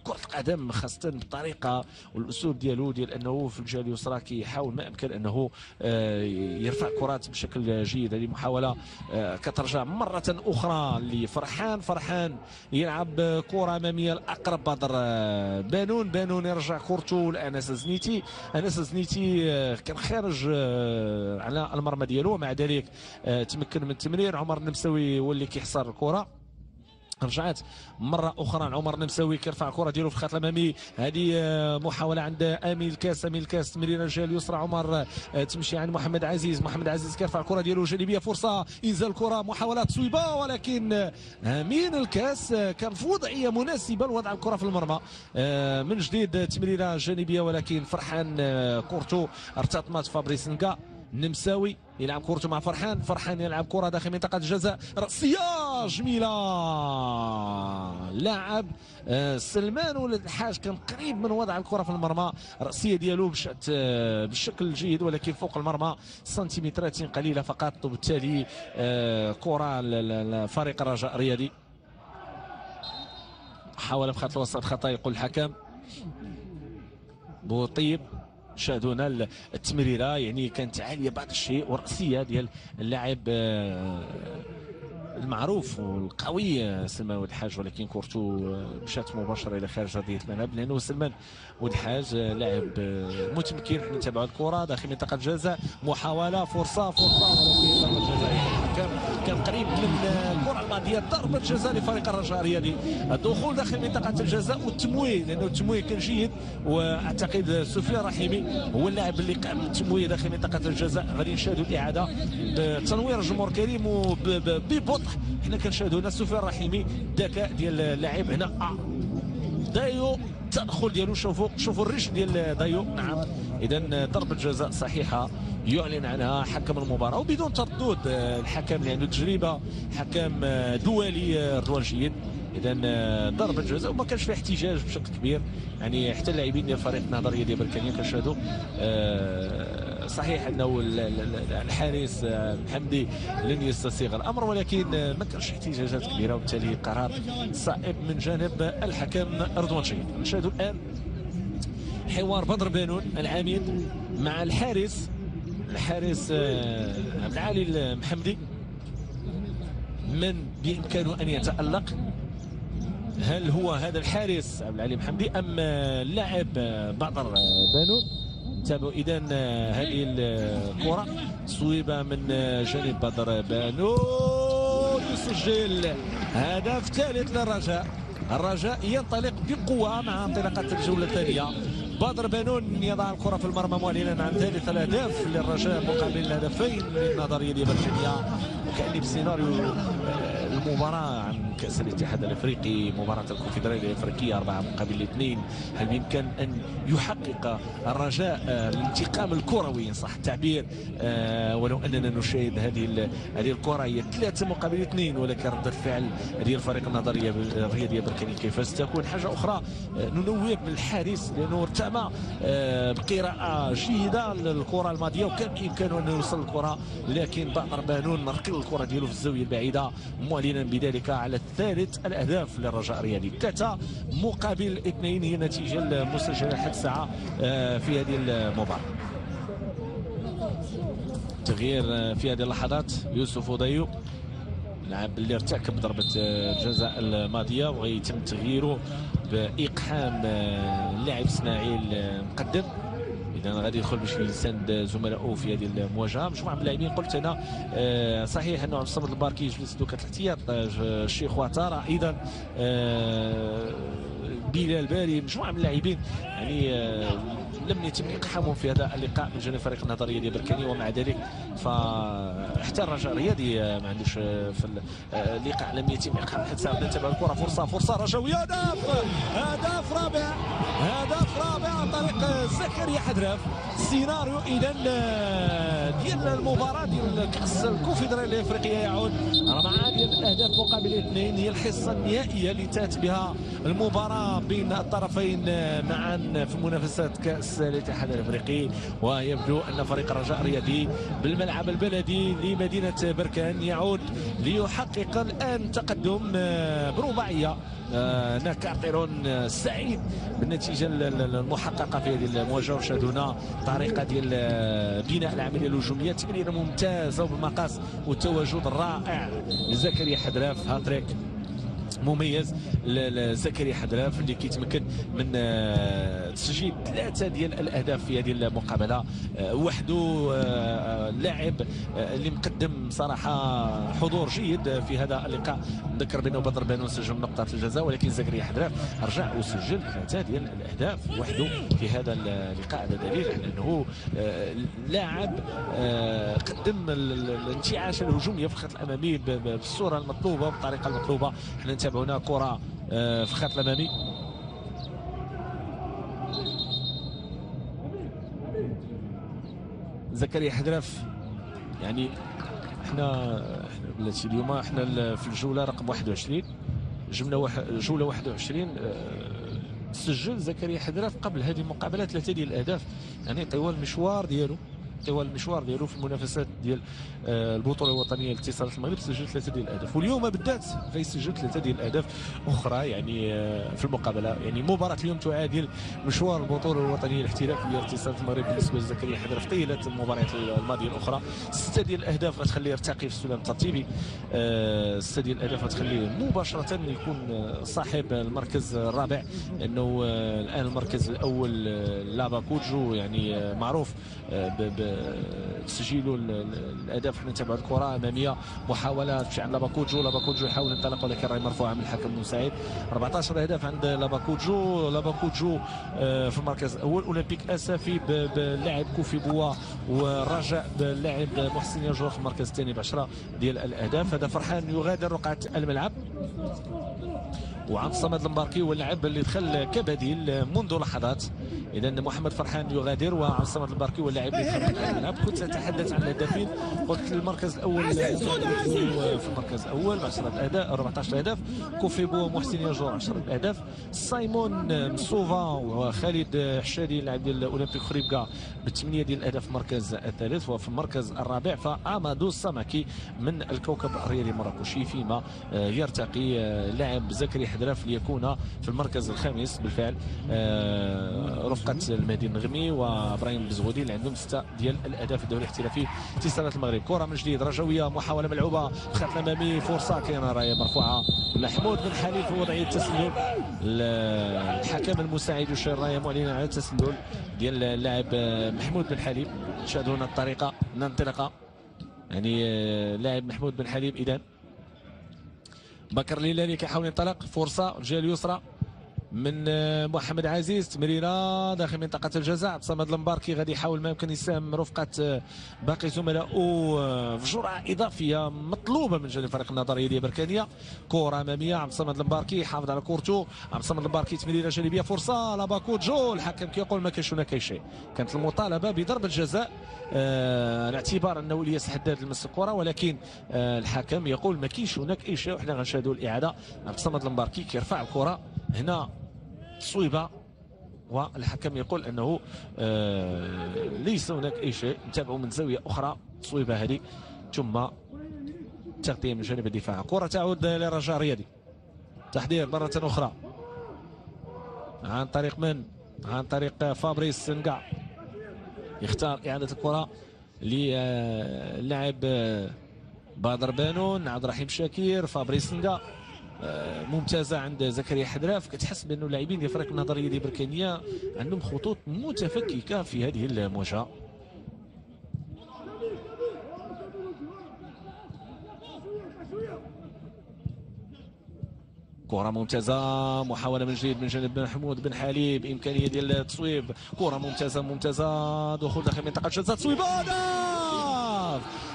كرة القدم خاصة بالطريقة والأسلوب ديالو ديال أنه في الجهة اليسرى كيحاول ما أمكن أنه آه، يرفع كرات بشكل جيد. هذه محاولة آه، كترجع مرة أخرى لفرحان فرحان يلعب كرة أمامية الأقرب بدر. آه، بانون بانون يرجع كورته لأنس زنيتي. أنس زنيتي كان خارج على المرمى ديالو. ومع ذلك تمكن من التمرير. عمر النمساوي هو اللي كيحصر الكرة. رجعت مرة أخرى عمر النمساوي كيرفع الكرة ديالو في الخط الأمامي. هذه آه، محاولة عند امين الكاس امين الكاس تمريره الجهه اليسرى عمر آه، تمشي عند محمد عزيز. محمد عزيز كيرفع الكرة ديالو جانبية فرصة انزال الكرة. محاولات تصويبه ولكن آه، امين الكاس كان في وضعية مناسبة لوضع الكرة في المرمى. من جديد تمريرة جانبية ولكن فرحان كورتو ارتطمت فابريس نكا. النمساوي يلعب كورته مع فرحان. فرحان يلعب كرة داخل منطقة الجزاء. رأسية جميلة لاعب آه، سلمان ولد الحاج. كان قريب من وضع الكرة في المرمى. رأسية ديالو آه، بالشكل جيد ولكن فوق المرمى سنتيمترات قليلة فقط. وبالتالي آه، كرة لفريق الرجاء الرياضي حاول في خط الوسط خطأ يقول الحكم. بوطيب. شاهدونا التمريرة يعني كانت عالية بعض الشيء ورأسية ديال اللاعب آه، المعروف والقوي سلمان ولد الحاج ولكن كورتو مشات مباشرة إلى خارج ارضيه الملعب لأنه سلمان ولد الحاج لاعب متمكن حنا نتابعوا الكرة داخل منطقة الجزاء محاولة فرصة فرصة ولكن ضربه جزاء الحكم كان قريب من الكرة الماضية ضربة جزاء لفريق الرجاء الرياضي. الدخول داخل منطقة الجزاء والتمويه لأنه التمويه كان جيد وأعتقد سفيان رحيمي هو اللاعب اللي قام بالتمويه داخل منطقة الجزاء. غادي نشاهدوا الإعادة بتنوير الجمهور كريم وببطء حنا كنشاهدوا هنا سفيان الرحيمي الذكاء ديال اللاعب هنا. آه. دايو التدخل ديالو شوفوا شوفوا الريش ديال دايو. نعم. اذا ضربة جزاء صحيحة يعلن عنها حكم المباراة. وبدون تردد الحكم اللي عنده تجربة حكم دولي رضوان جيد اذا ضربة جزاء. وما كانش فيها احتجاج بشكل كبير. يعني حتى اللاعبين ديال فريق النهضريه ديال بركانيه كنشاهدوا آه صحيح أنه الحارس محمدي لن يستسيغ الامر ولكن ما كانش احتجاجات كبيرة وبالتالي قرار صائب من جانب الحكم رضوان شهيد نشاهدوا الآن حوار بدر بانون العميد مع الحارس الحارس عبد العالي المحمدي. من بامكانه أن يتألق؟ هل هو هذا الحارس عبد العلي محمدي أم اللاعب بدر بانون تابعوا اذا هذه الكرة صويبة من جانب بدر بانون يسجل هدف ثالث للرجاء. الرجاء ينطلق بقوة مع انطلاقه الجولة الثانية. بدر بانون يضع الكرة في المرمى معلنا عن ثالث الاهداف للرجاء مقابل الهدفين للنظريه البرشليه وكاني بسيناريو المباراة عن كأس الاتحاد الأفريقي مباراة الكونفدرالية الأفريقية أربعة مقابل اثنين. هل بإمكان أن يحقق الرجاء آه، الانتقام الكروي؟ إن صح التعبير. آه، ولو أننا نشاهد هذه هذه الكرة هي ثلاثة مقابل اثنين ولكن ردة الفعل ديال الفريق النظرية الرياضية بركاني كيف ستكون؟ حاجة أخرى آه، ننوه بالحارس لأنه ارتمى بقراءة جيدة للكرة الماضية وكان بإمكانه أن يوصل الكرة لكن بقر بانون مركل الكرة ديالو في الزاوية البعيدة معلنا بذلك على الثالث الأهداف للرجاء الرياضي ثلاثة مقابل اثنين هي النتيجه المسجله حتى الساعة آه، في هذه المباراة. تغيير آه، في هذه اللحظات يوسف وديو اللاعب اللي ارتكب ضربة آه، الجزاء الماضية ويتم تغييره بإقحام اللاعب اسماعيل مقدم إذا غادي يدخل باش يساند زملائه في هذه المواجهة. مجموعه من اللاعبين قلت أنا آه، صحيح أنه عبد الصمد الباركي يجلس دوكا الاحتياط آه، الشيخ واتارا أيضا آه، بلال باري مجموعه من اللاعبين يعني لم يتم اقحامهم في هذا اللقاء من جانب فريق النظرية ديال بركاني ومع ذلك فحتى الرجاء الرياضي ما عندوش في اللقاء لم يتم إقحام حتى نتابع الكرة. فرصة فرصة رجاويه هدف هدف رابع هدف رابع عن طريق زكريا حدراف سيناريو اذا ديال المباراة ديال كاس الكونفدرالية الإفريقية يعود. اربعه ديال الأهداف مقابل اثنين. هي الحصه النهائية اللي تات بها المباراة بين الطرفين معا في منافسة كأس الاتحاد الأفريقي ويبدو أن فريق الرجاء الرياضي بالملعب البلدي لمدينة بركان يعود ليحقق الآن تقدم برباعية هناك كارتيرون سعيد بالنتيجة المحققة في هذه المواجهة وشاهدونا طريقة ديال بناء العملية الهجومية. تمريره ممتازه وبالمقاس والتواجد الرائع لزكريا حدراف هاتريك. مميز لزكريا حدراف اللي كيتمكن من آه، تسجيل ثلاثة ديال الأهداف في هذه المقابلة. آه، وحده آه، لاعب اللي مقدم صراحة حضور جيد في هذا اللقاء. نذكر بأنه بدر بانون سجل نقطة الجزاء ولكن زكريا حدراف رجع وسجل ثلاثة ديال الأهداف وحده في هذا اللقاء. هذا دليل على أنه لاعب قدم الانتعاش الهجومي في الخط الامامي بالصورة المطلوبة بالطريقة المطلوبة. إحنا نتابع هنا كرة آه، في الخط الأمامي. زكريا حدراف يعني إحنا إحنا بلاتي اليوم إحنا في الجولة رقم 21 جبنا جولة 21 آه، سجل زكريا حدراف قبل هذه المقابلة. ثلاثة ديال الأهداف يعني طوال المشوار ديالو. طوال المشوار ديالو في المنافسات ديال آه، البطولة الوطنية لاتصالات المغرب سجل ثلاثة ديال الأهداف. واليوم بالذات غيسجل ثلاثة ديال الأهداف أخرى يعني آه، في المقابلة. يعني مباراة اليوم تعادل مشوار البطولة الوطنية الاحترافيه لاتصالات المغرب بالنسبة لزكريا حدراف طيلة المباريات الماضية الأخرى ستة ديال الأهداف غتخليه يرتقي في السلم الترتيبي. آه، ستة ديال الأهداف غتخليه مباشرة يكون صاحب المركز الرابع. لأنه الآن المركز الأول لابا كوجو يعني معروف تسجيل الأهداف حنا نتابعوا الكرة أمامية تمشي عند لاباكوجو. لاباكوجو يحاول ينطلق ولكن راية مرفوعه من الحكم سعيد. 14 هدف عند لاباكوجو. لاباكوجو آه، في المركز الأول. أولمبيك أسفي باللاعب كوفي بوا والرجاء باللاعب محسن ياجور في المركز الثاني ب 10 ديال الأهداف. هذا فرحان يغادر رقعة الملعب. وعبد الصمد المباركي هو اللاعب اللي دخل كبديل منذ لحظات. اذا محمد فرحان يغادر وعبد الصمد المباركي هو اللاعب اللي دخل الملعب. كنت اتحدث عن الهدافين قلت المركز الأول في المركز الأول ب 10 اهداف 14 هدف كوفيبو ومحسن ياجور 10 اهداف سايمون مسوفا وخالد حشادي اللاعب ديال أولمبيك خريبكا بالثمانيه ديال الاهداف في المركز الثالث. وفي المركز الرابع مامادو السمكي من الكوكب الرياضي المراكشي فيما يرتقي لاعب زكريا حدراف ليكون في المركز الخامس. بالفعل آه، رفقة المهدي النغمي وإبراهيم بزغودي اللي عندهم ستة ديال الأهداف الدوري الاحترافي اتصالات المغرب. كرة من جديد رجوية محاولة ملعوبة الخط الامامي فرصة كاينة رايه مرفوعة محمود بن حليل في وضعية التسلل الحكم المساعد يشير رايه معلنه على التسلل ديال اللاعب محمود بن حليب شاهدوا هنا الطريقة ننطلق. يعني آه، لاعب محمود بن حليب اذا بكر الهلالي كيحاول ينطلق فرصة الجهه اليسرى. من آه، محمد عزيز تمريرة داخل منطقة الجزاء. عبد الصمد المباركي غادي يحاول ما يمكن يساهم رفقة آه، باقي زملائه آه، في جرعة إضافية مطلوبة من جانب فريق النظرية ديال بركانية. كره أمامية عبد الصمد المباركي حافظ على كورته عبد الصمد المباركي تمريرة جانبية فرصة. لاباكو جو الحكم كيقول ما كاينش هناك شيء. كانت المطالبة بضرب الجزاء على اعتبار أنه الياس حداد لمس الكرة. ولكن الحكم يقول ما كاينش هناك أي شيء وحنا غنشاهدوا الإعادة. عبد الصمد المباركي كيرفع الكرة. هنا تصويبه والحكم يقول أنه آه ليس هناك أي شيء. نتابعوا من زاوية أخرى. تصويبه هذه ثم تغطية من جانب الدفاع. كرة تعود لرجاء رياضي تحضير مرة أخرى. عن طريق من؟ عن طريق فابريس سنقع يختار إعادة الكرة للاعب آه، بدر بانون عبد الرحيم شاكير فابريس سنقع ممتازة عند زكريا حدراف. كتحس بأنه اللاعبين ديال فريق النظرية ديال بركانية عندهم خطوط متفككة في هذه المواجهة. كرة ممتازة محاولة من جديد من جانب محمود بن حليب إمكانية ديال التصويب. كرة ممتازة ممتازة. دخول داخل منطقة الجزاء تصويب.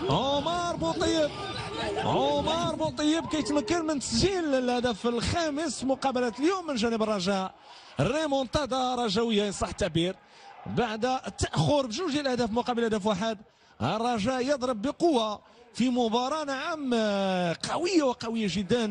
عمر بوطيب! عمر بوطيب كيتمكن من تسجيل الهدف الخامس مقابلة اليوم من جانب الرجاء. ريمونتادا رجوية صح التعبير. بعد التأخر بجوج ديال الأهداف مقابل هدف واحد الرجاء يضرب بقوة في مباراة نعم قوية وقوية جدا.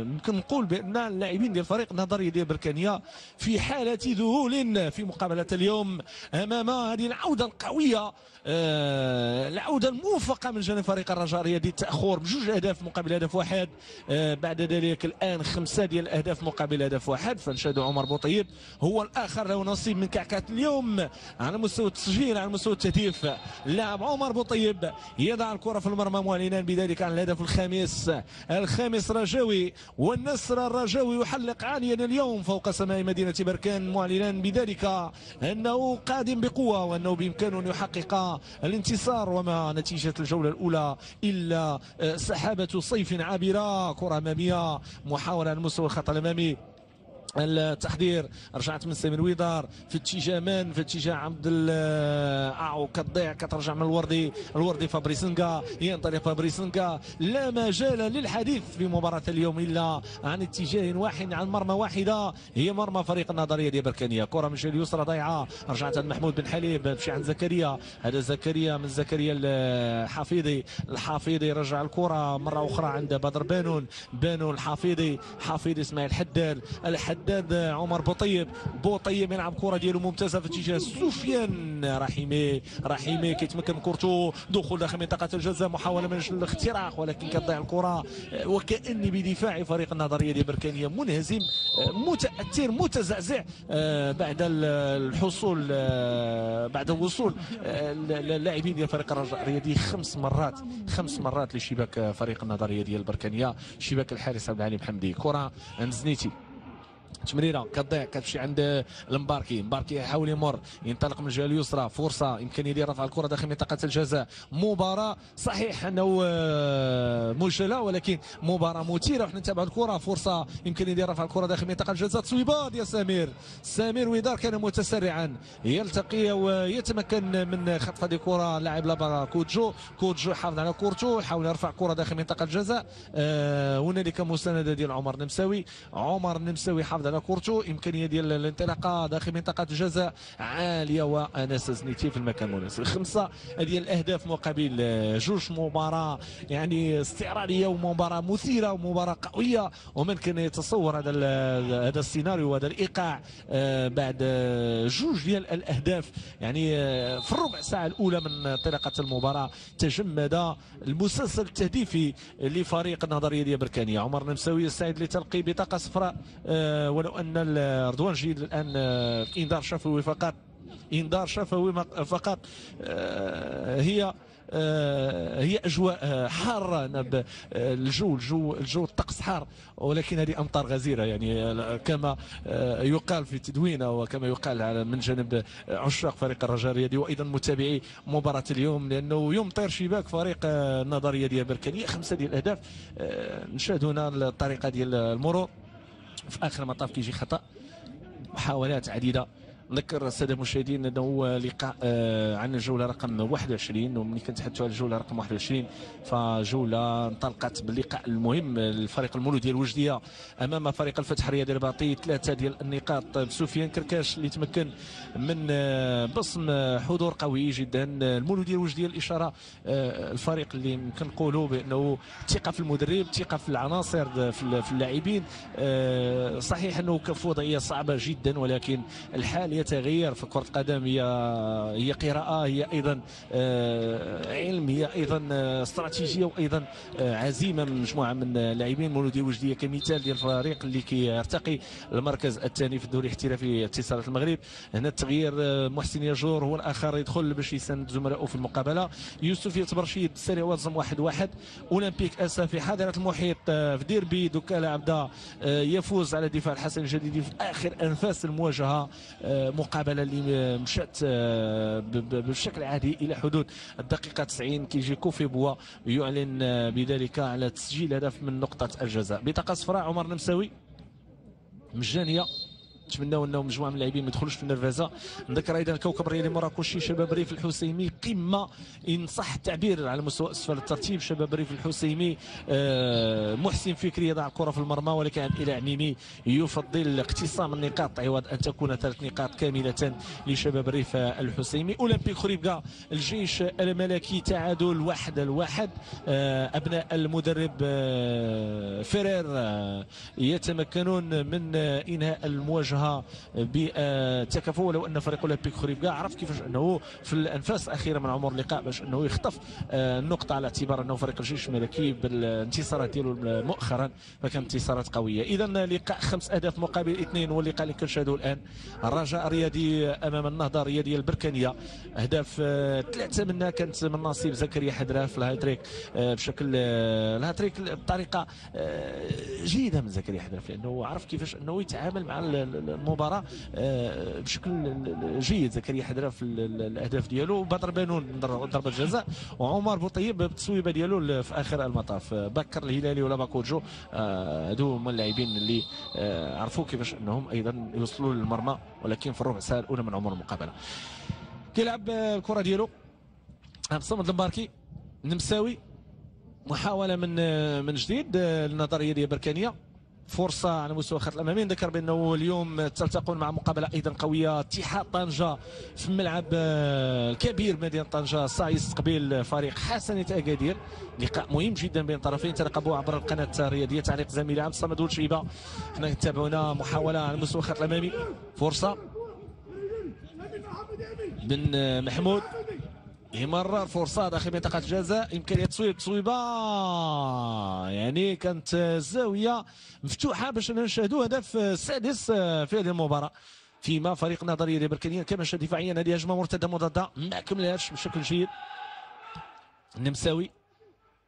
يمكن نقول بأن اللاعبين ديال الفريق النظري ديال بركانية في حالة ذهول في مقابلة اليوم أمام هذه العودة القوية آه، العودة الموفقة من جانب فريق الرجاء الرياضي التأخر بجوج أهداف مقابل هدف واحد. آه، بعد ذلك الآن خمسة ديال الأهداف مقابل هدف واحد. فنشاهد عمر بوطيب هو الآخر له نصيب من كعكة اليوم على مستوى التسجيل على مستوى التهديف. اللاعب عمر بوطيب يضع الكرة في المرمى معلنا بذلك عن الهدف الخامس. الخامس رجاوي والنصر الرجاوي يحلق عاليا اليوم فوق سماء مدينة بركان معلنا بذلك أنه قادم بقوة وأنه بإمكانه أن يحقق الانتصار وما نتيجة الجولة الأولى إلا سحابة صيف عابرة كرة أمامية محاولة على مستوى الخط الأمامي. التحضير. رجعت من سمير ويدار في اتجاه من في اتجاه عبد اعو كتضيع كترجع من الوردي الوردي فابريسنكا ينطلق فابريسنكا لا مجال للحديث في مباراة اليوم إلا عن اتجاه واحد عن مرمى واحدة. هي مرمى فريق النظرية ديال بركانية. كرة من اليسرى ضيعة رجعت عند محمود بن حليب مشي عند زكريا. هذا زكريا من زكريا الحفيظي الحفيظي رجع الكرة مرة أخرى عند بدر بانون. بانون الحفيظي حفيظي إسماعيل حداد الحداد حداد عمر بوطيب. بوطيب يلعب كرة ديالو ممتازة في اتجاه سفيان رحيمي. رحيمي كيتمكن من كورته دخول داخل منطقة الجزاء محاولة من الاختراق ولكن كتضيع الكرة. وكأني بدفاع فريق النظرية ديال بركانية منهزم متأثر متزعزع آه، بعد الحصول آه، بعد الوصول آه، اللاعبين ديال فريق الرجاء. الرياضي خمس مرات خمس مرات لشباك فريق النظرية ديال بركانية. شباك الحارس عبد العليم حمدي كرة نزنيتي. تمريرة كتضيع كتمشي عند المباركي. المباركي يحاول يمر ينطلق من الجهة اليسرى. فرصة يمكن يدير رفع الكرة داخل منطقة الجزاء. مباراة صحيح أنه آه، مجله ولكن مباراة مثيرة. وحنا نتابعوا الكرة. فرصة يمكن يدير رفع الكرة داخل منطقة الجزاء. تصويبات يا سمير. سمير ويدار كان متسرعا. يلتقي ويتمكن من خطف هذه الكرة لاعب لابارا كوتجو. كوتجو حافظ على كورته يحاول يرفع كره داخل منطقة الجزاء. آه هنالك مساندة ديال عمر النمساوي عمر النمساوي حافظ على كورتو إمكانية ديال الانطلاقة داخل منطقة الجزاء عالية وأنس زنيتي في المكان المناسب. خمسة ديال الأهداف مقابل جوج مباراة يعني استعراضية ومباراة مثيرة ومباراة قوية ومن كان يتصور هذا هذا السيناريو وهذا الإيقاع آه، بعد جوج ديال الأهداف يعني آه، في الربع ساعة الأولى من انطلاقة المباراة تجمد المسلسل التهديفي لفريق النظريه بركانية. عمر النمساوي السعيد لتلقي بطاقة صفراء آه، ولو أن رضوان جيد الآن آه، إنذار شفوي فقط. إنذار شفوي فقط. آه، هي هي أجواء حارة. الجو الجو الجو الطقس حار ولكن هذه أمطار غزيرة. يعني كما يقال في تدوينة وكما يقال من جانب عشاق فريق الرجاء الرياضي وأيضا متابعي مباراة اليوم لأنه يمطر شباك فريق النظرية ديال بركانيه خمسة ديال الأهداف نشاهد هنا الطريقة ديال المرور. في آخر المطاف كيجي خطأ. محاولات عديدة. نذكر السادة المشاهدين أنه لقاء آه، عن الجولة رقم 21 وملي كنتحدثوا على الجولة رقم 21 فجولة انطلقت باللقاء المهم الفريق المولوديه الوجديه أمام فريق الفتح الرياضي الرباطي ثلاثة ديال النقاط. بسفيان كركاش اللي تمكن من آه، بصم حضور قوي جدا. المولوديه الوجديه الإشارة آه، الفريق اللي يمكن نقولوا بأنه ثقة في المدرب ثقة في العناصر في اللاعبين. صحيح أنه كان في وضعيه صعبة جدا ولكن الحال تغيير في كرة القدم هي هي قراءة هي أيضا آه، علم هي أيضا آه، استراتيجية وأيضا آه، عزيمة من مجموعة من اللاعبين. مولودية وجدية كمثال ديال الفريق اللي كيرتقي المركز الثاني في الدوري الاحترافي اتصالات المغرب. هنا التغيير محسن ياجور هو الآخر يدخل باش يساند زملائه في المقابلة. يوسف يتبرشيد سريع وزم واحد واحد. أولمبيك أسا في حاضرة المحيط في ديربي دوكالا عبدا يفوز على دفاع الحسن الجديدي في آخر أنفاس المواجهة مقابلة اللي مشات آه، بشكل عادي إلى حدود الدقيقة 90 كيجي كوفي بوا يعلن بذلك على تسجيل هدف من نقطة الجزاء. بطاقة صفراء عمر نمساوي مجانية. نتمناو انه مجموعه من اللاعبين ما يدخلوش في النرفزة. نذكر أيضا الكوكب الرياضي مراكشي شباب ريف الحسيمي قمة إن صح التعبير على مستوى أسفل الترتيب. شباب ريف الحسيمي آه، محسن فكري يضع الكرة في المرمى ولكن إلى عميمي يفضل اقتسام النقاط. عوض أن تكون ثلاث نقاط كاملة لشباب ريف الحسيمي. أولمبيك خريبكا الجيش الملكي تعادل واحد الواحد آه، أبناء المدرب آه، فيرير يتمكنون من إنهاء المواجهة انها بتكافؤ ولو أن فريق أولمبيك خريبكا عرف كيفاش أنه في الأنفاس الأخيرة من عمر اللقاء باش أنه يخطف آه، النقطة على اعتبار أنه فريق الجيش الملكي بالانتصارات ديالو مؤخرا فكانت انتصارات قوية. اذا لقاء خمس أهداف مقابل اثنين هو اللي كنشاهدوه الآن. الرجاء الرياضي أمام النهضة الرياضيه البركانية. أهداف آه، ثلاثة منها كانت من نصيب زكريا حدرا في الهاتريك آه، بشكل الهاتريك بطريقة جيدة من زكريا حدرا لأنه عرف كيفاش أنه يتعامل مع المباراة آه، بشكل جيد زكريا حدرا في الأهداف ديالو. بدر بانون ضربة جزاء وعمر بوطيب بالتصويبه ديالو في آخر المطاف. بكر الهلالي ولا باكوجو آه، هادو هما اللاعبين اللي آه، عرفوا كيفاش أنهم أيضا يوصلوا للمرمى ولكن في الربع ساعة الأولى من عمر المقابلة. كيلعب الكرة ديالو. عبد الصمد المباركي نمساوي محاولة من من جديد النظريه ديال بركانية. فرصة على مستوى الخط الأمامي نذكر بأنه اليوم تلتقون مع مقابلة أيضا قوية اتحاد طنجة في ملعب الكبير آه، مدينة طنجة سايس تقبيل فريق حسنة أكادير لقاء مهم جدا بين الطرفين ترقبوا عبر القناة الرياضية تعليق زميلي عبد الصمد والشيبة. هنا تابعونا محاولة على مستوى الخط الأمامي. فرصة بن محمود. يمرر فرصة داخل منطقة الجزاء. إمكانية تصويب تصويبة. يعني كانت الزاوية مفتوحة باش نشاهدوا هدف السادس في هذه المباراة. فيما فريق نظرية البركانية كما شاهد دفاعيا هذه هجمة مرتدة مضادة. ما كملهاش بشكل جيد. النمساوي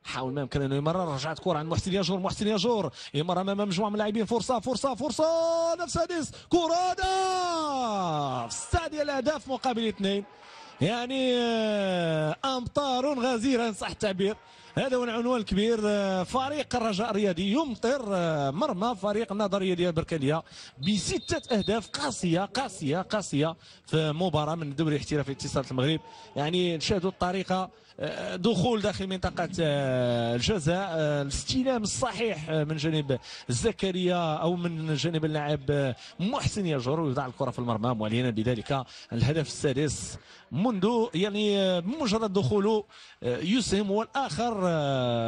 حاول ما يمكن أنه يمرر. رجعت كرة عند محسن ياجور. محسن ياجور يمر أمام مجموعة من اللاعبين. فرصه فرصه فرصة. نفس سادس. كرة هدف. ستة الأهداف مقابل اثنين. يعني آه، أمطار غزيرة صح التعبير. هذا هو العنوان الكبير آه، فريق الرجاء الرياضي يمطر آه، مرمى فريق النظرية ديال بركانية بستة أهداف قاسية قاسية قاسية في مباراة من الدوري الاحترافي اتصالات المغرب. يعني نشاهدوا الطريقة. آه، دخول داخل منطقة الجزاء الاستلام الصحيح من جانب زكريا أو من جانب اللاعب محسن يجر ويضع الكرة في المرمى. معلنا بذلك الهدف السادس منذ يعني بمجرد دخوله يسهم والآخر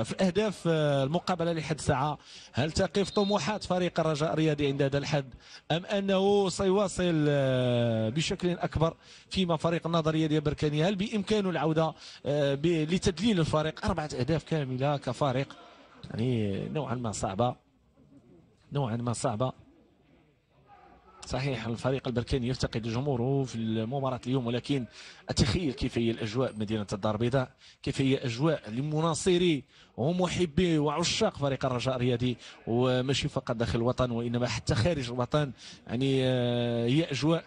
في الأهداف المقابلة لحد ساعة هل تقف طموحات فريق الرجاء الرياضي عند هذا الحد؟ أم أنه سيواصل بشكل أكبر فيما فريق النظرية ديال بركانية هل بإمكانه العودة لتدليل الفريق. أربعة أهداف كاملة كفريق. يعني نوعا ما صعبة. نوعا ما صعبة. صحيح الفريق البركاني يفتقد جمهوره في المباراة اليوم ولكن أتخيل كيف هي الأجواء مدينة الدار البيضاء كيف هي أجواء لمناصري ومحبي وعشاق فريق الرجاء الرياضي وماشي فقط داخل الوطن وإنما حتى خارج الوطن. يعني آه، هي أجواء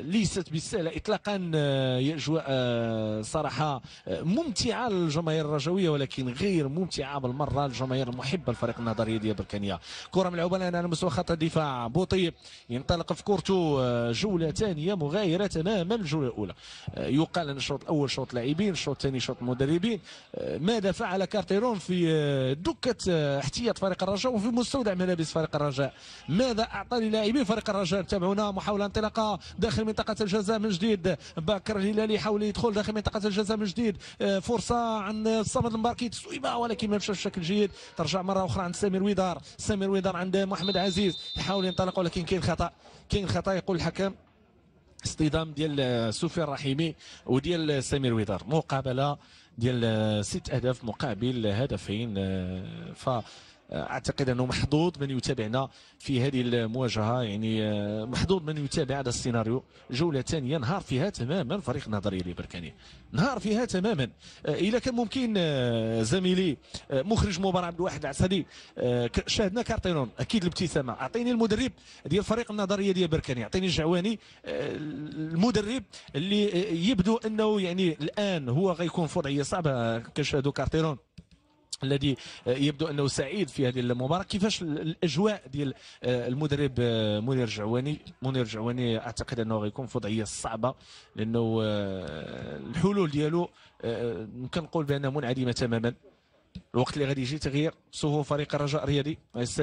ليست بالسهلة. إطلاقا آه، هي أجواء صراحة ممتعة للجماهير الرجوية ولكن غير ممتعة بالمرة للجماهير المحبة لفريق النظرية ديال بركانية كرة ملعوبة الآن على مستوى خط الدفاع. بوطي ينطلق في كورتو جولة ثانية مغايرة تماما. الجولة الأولى يقال أن الشوط الأول شوط لاعبين الشوط الثاني شوط مدربين. ماذا فعل كارتيرون في دكة احتياط فريق الرجاء وفي مستودع ملابس فريق الرجاء؟ ماذا أعطى للاعبين فريق الرجاء؟ تابعونا محاولة انطلاقة. داخل منطقة الجزاء من جديد. بكر الهلالي يحاول يدخل داخل منطقة الجزاء من جديد. فرصة عند الصمد المباركي تسويبة ولكن ما مشاش بشكل جيد. ترجع مرة أخرى عند سمير ويدار. سمير ويدار عند محمد عزيز. يحاول ينطلق ولكن كاين خطأ. كاين خطأ يقول الحكم. اصطدام ديال سفيان الرحيمي وديال سمير ويدار. مقابلة ديال ست أهداف مقابل هدفين ف أعتقد أنه محظوظ من يتابعنا في هذه المواجهة. يعني آه، محظوظ من يتابع هذا السيناريو. جولة ثانية نهار فيها تماما فريق النظريه البركاني نهار فيها تماما. آه، إذا كان ممكن آه، زميلي مخرج مباراة عبد الواحد العسدي شاهدنا كارتينون أكيد الابتسامة. أعطيني المدرب ديال فريق النظرية ديال بركاني. أعطيني الجعواني المدرب اللي يبدو أنه يعني الآن هو غيكون في وضعية صعبة. كنشاهدوا كارتيرون الذي يبدو أنه سعيد في هذه المباراة. كيفاش الأجواء ديال آه، المدرب آه، منير جعواني؟ منير جعواني أعتقد أنه غيكون في وضعية صعبة لأنه آه، الحلول ديالو يمكن نقول بأنها منعدمة تماما. الوقت اللي غادي يجي تغيير صفوف فريق الرجاء الرياضي.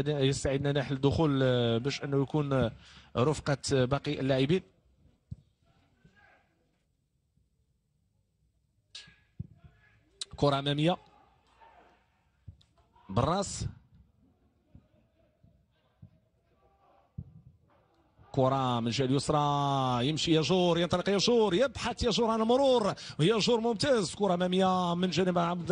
يستعدنا نحل الدخول باش أنه يكون رفقة باقي اللاعبين. كرة أمامية. بالرأس. كرة من الجهة اليسرى يمشي يجور ينطلق يجور يبحث يجور عن المرور يجور ممتاز. كرة أمامية من جانب عبد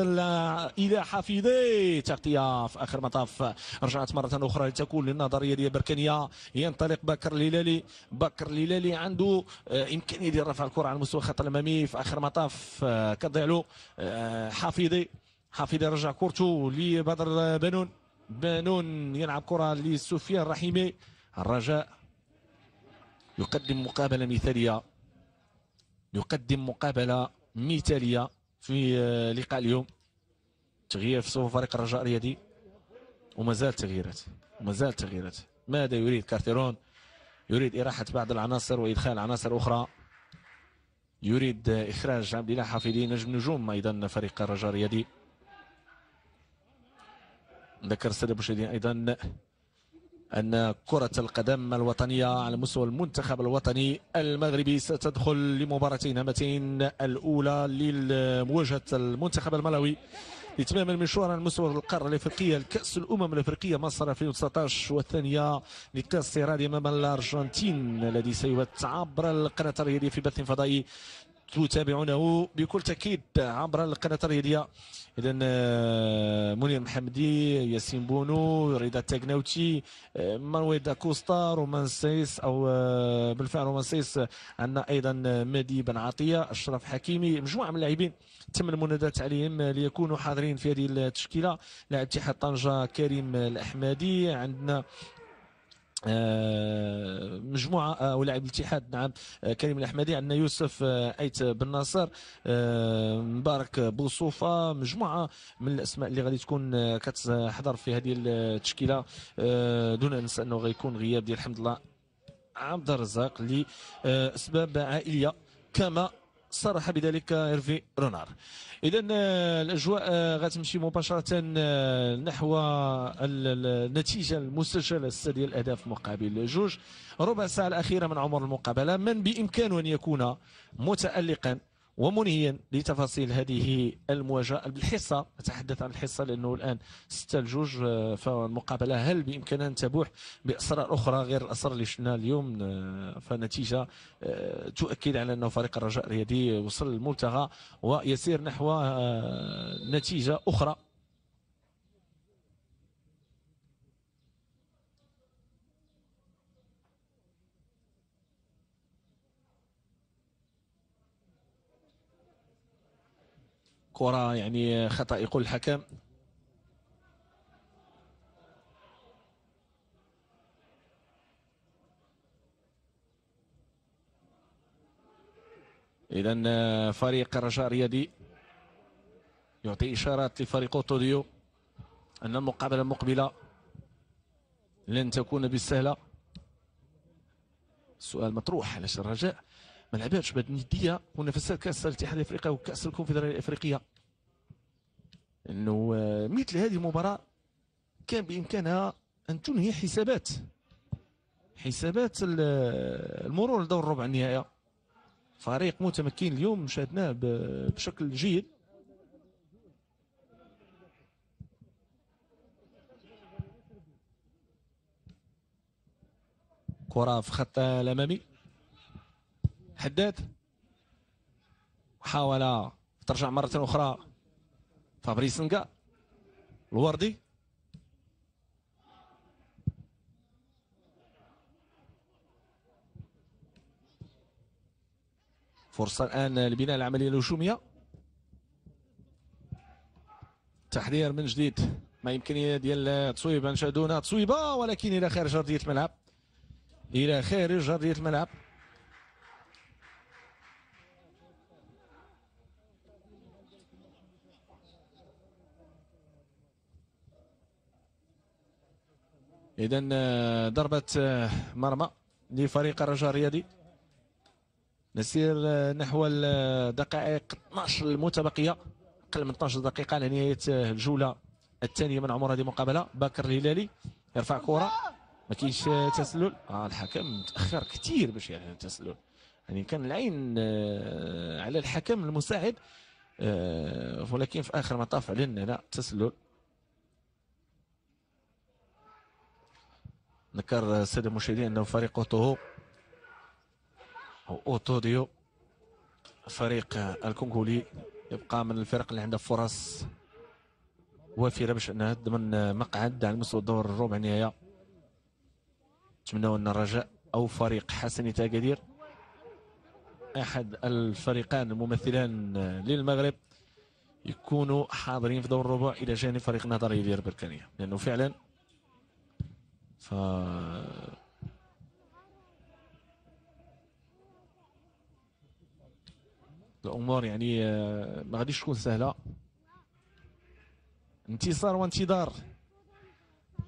إلى حفيظي تغطية في آخر مطاف. رجعت مرة أخرى لتكون للنظرية ديال بركانية. ينطلق بكر الهلالي بكر الهلالي عنده آه، إمكانية ديال رفع الكرة على مستوى الخط الأمامي في آخر مطاف. آه، كتضيع له آه، حفيظي حافظ يرجع كورتو لبدر بنون. بنون يلعب كرة لسفيان الرحيمي. الرجاء يقدم مقابلة مثالية. يقدم مقابلة مثالية في لقاء اليوم. تغيير في صفوف فريق الرجاء الرياضي. ومازال تغييرات. ومازال تغييرات. ماذا يريد كارتيرون؟ يريد إراحة بعض العناصر وإدخال عناصر أخرى. يريد إخراج عبد الله حفيدي نجم نجوم أيضا فريق الرجاء الرياضي. ذكر السادة المشاهدين أيضا أن كرة القدم الوطنية على مستوى المنتخب الوطني المغربي ستدخل لمباراتين هامتين الأولى لمواجهة المنتخب الملوي لتمام المشوار على مستوى القارة الأفريقية الكاس الأمم الأفريقية مصر 2019 والثانيه لكأس سيرالي أمام الأرجنتين الذي سيبث عبر القناة الرياضية في بث فضائي. تتابعونه بكل تأكيد عبر القناة الرياضية. اذا آه، منير محمدي ياسين بونو رضا التكناوتي آه، مروي دا كوستا رومان سيس أو آه، بالفعل رومان سيس عندنا أيضا مهدي بن عطية أشرف حكيمي مجموعة من اللاعبين تم المنادات عليهم ليكونوا حاضرين في هذه التشكيلة. لاعب اتحاد طنجة كريم الأحمدي عندنا مجموعة آه، لاعب الاتحاد نعم آه، كريم الأحمدي عندنا يوسف أيت بن ناصر مبارك بوصوفة مجموعة من الأسماء اللي غادي تكون كتحضر في هذه التشكيلة. دون أن ننسى إنه غيكون غياب ديال حمد الله عبد الرزاق لأسباب عائلية كما صرح بذلك إيرفي رونار. إذا آه، الأجواء آه، غتمشي مباشرة آه، نحو النتيجة المسجلة السته ديال الأهداف مقابل جوج. ربع ساعة الأخيرة من عمر المقابلة من بإمكانه أن يكون متألقا ومنهيا لتفاصيل هذه المواجهة. بالحصه أتحدث عن الحصة لأنه الآن 6 لجوج آه، فالمقابلة هل بامكانها أن تبوح بأسرار أخرى غير الأسرار اللي شفناها اليوم؟ آه، فنتيجة آه، تؤكد على أنه فريق الرجاء الرياضي وصل للملتقى ويسير نحو نتيجة أخرى كرة يعني خطأ يقول الحكم. إذا فريق الرجاء الرياضي يعطي إشارات لفريق أوتوديو أن المقابلة المقبلة لن تكون بالسهلة. السؤال مطروح علاش الرجاء ما لعباتش بهذه النديه منافسات كأس الاتحاد الإفريقي وكأس الكونفدرالية الإفريقية. إنه آه، مثل هذه المباراة كان بإمكانها أن تنهي حسابات. حسابات المرور لدور ربع النهائي. فريق متمكن اليوم شاهدناه بشكل جيد. كرة في خط الأمامي. حداد حاول ترجع مرة أخرى. فابريس نقا الوردي. فرصة الآن لبناء العملية الهجومية. تحضير من جديد. ما إمكانية ديال تصويبة نشاهدونا تصويبة ولكن إلى خارج أرضية الملعب. إلى خارج أرضية الملعب. اذا آه، ضربة آه، مرمى لفريق الرجاء الرياضي. نسير آه، نحو الدقائق 12 المتبقية أقل من 12 دقيقة على نهايه الجولة الثانية من عمر هذه المقابلة. باكر الهلالي يرفع كرة. ما كاينش تسلل. آه الحكم تأخر كثير باش يعلن التسلل يعني كان العين على الحكم المساعد ولكن في آخر مطاف علينا تسلل. نذكر الساده المشاهدين أنه فريق أوتو أو أوتوهو فريق الكونغولي يبقى من الفرق اللي عندها فرص وافره باش أنها ضمن مقعد على مستوى الدور الربع النهائي نتمنى أن الرجاء أو فريق حسنية أكادير أحد الفريقان الممثلان للمغرب يكونوا حاضرين في دور الربع إلى جانب فريق النهضة الرياضية البركانية لأنه فعلا ف الأمور يعني آه، ما غاديش تكون سهلة. انتصار وانتظار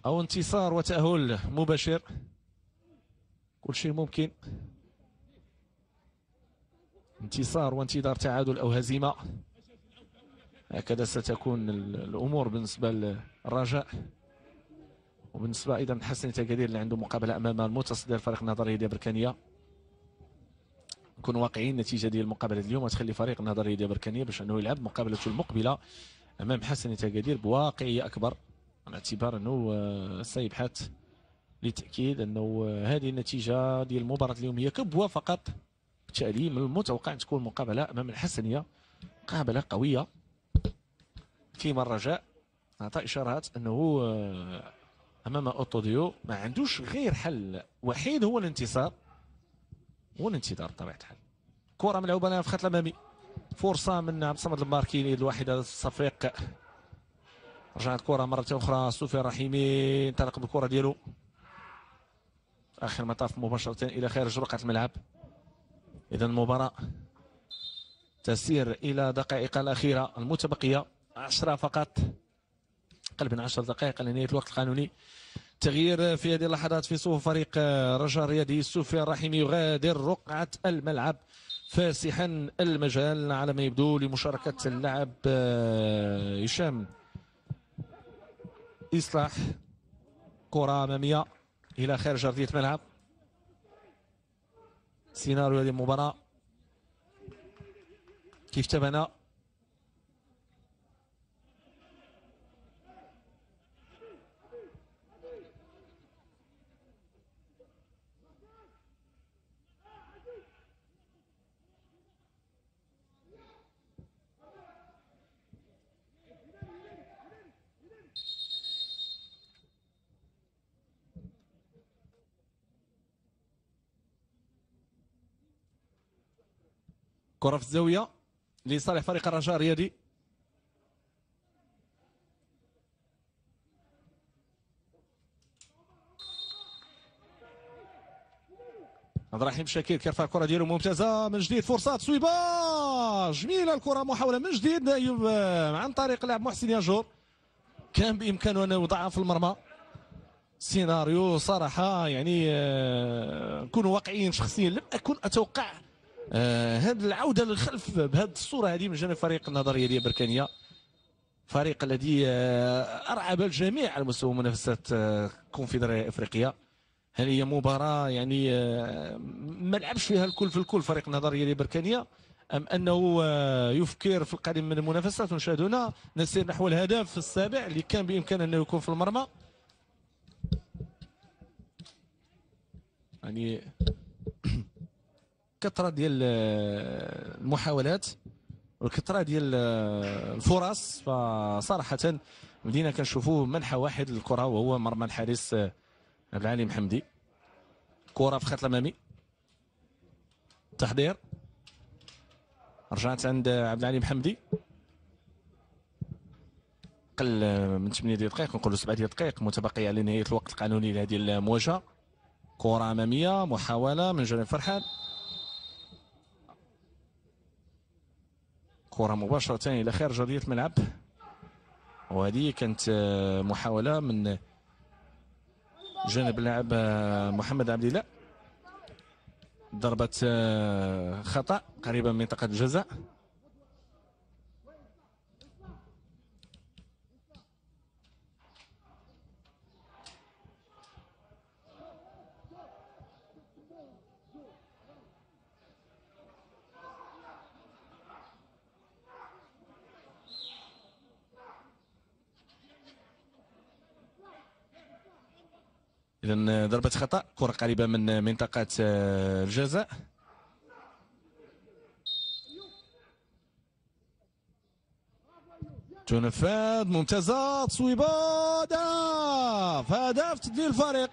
أو انتصار وتأهل مباشر. كل شيء ممكن. انتصار وانتظار تعادل أو هزيمة. هكذا ستكون الأمور بالنسبة للرجاء. وبالنسبة أيضا حسن تقدير اللي عنده مقابلة أمام المتصدر فريق النظريه ديال بركانيه نكونوا واقعيين النتيجه ديال المقابله اليوم وتخلي فريق النظريه ديال بركانيه باش أنه يلعب مقابلته المقبلة أمام حسن تقدير بواقعيه أكبر على اعتبار أنه آه، سيبحث لتاكيد أنه آه، هذه النتيجة ديال المباراه اليوم هي كبوة فقط. بالتالي من المتوقع أن تكون مقابلة أمام الحسنية مقابله قوية. فيما الرجاء اعطى إشارات أنه آه، أمام أوتوديو ما عندوش غير حل وحيد هو الانتصار. والانتظار بطبيعة الحال. كرة ملعوبة في الخط الأمامي. فرصة من عبد الصمد الماركيني الواحد هذا الصفيق. رجعت كرة مرة أخرى. سفيان الرحيمي انطلق بالكره ديالو. آخر مطاف مباشرة إلى خارج رقعة الملعب. إذا المباراة تسير إلى دقائق الأخيرة المتبقية. 10 فقط. أقل من 10 دقائق لنهايه الوقت القانوني. تغيير في هذه اللحظات في صفوف فريق رجاء الرياضي سفيان الرحيمي يغادر رقعة الملعب فاسحا المجال على ما يبدو لمشاركة اللاعب آه، هشام. إصلاح كرة أمامية إلى خارج أرضية الملعب. سيناريو هذه المباراة. كيف تبنى؟ كرة في الزاوية لصالح فريق الرجاء الرياضي. عبد الرحيم شاكير كيرفع الكرة ديالو؟ ممتازة. من جديد فرصة تصويبه جميلة الكرة محاولة من جديد. ايوب عن طريق لاعب محسن ياجور. كان بإمكانه أنه يوضعها في المرمى. سيناريو صراحة يعني آه، نكونوا واقعيين شخصيا لم أكن أتوقع آه هذه العودة للخلف بهذه الصورة هذه من جانب فريق النظرية ديال بركانية. فريق الذي آه أرعب الجميع على مستوى منافسات آه كونفدرالية افريقيا هل هي مباراة يعني آه ما لعبش فيها الكل في الكل فريق النظرية ديال بركانية أم أنه آه يفكر في القادم من المنافسات؟ ونشاهدونا نسير نحو الهدف السابع اللي كان بإمكانه أنه يكون في المرمى. يعني كثرة ديال المحاولات والكثرة ديال الفرص. فصراحة بدينا كنشوفوا منحى واحد للكرة وهو مرمى الحارس عبد العالي محمدي. كرة في الخط الأمامي. تحضير. رجعت عند عبد العالي محمدي. قل من 8 دقائق نقولوا 7 دقائق متبقية لنهاية الوقت القانوني لهذه المواجهة. كرة أمامية محاولة من جانب فرحان. كرة مباشرة إلى خارج أرضية الملعب. وهذه كانت آه، محاولة من جانب اللاعب آه، محمد عبد الله. ضربة آه، خطأ قريبة من منطقة الجزاء. اذا ضربة خطأ كرة قريبة من منطقة آه، الجزاء. تنفذ ممتازة تصويبة هدف هدف تدليل الفريق.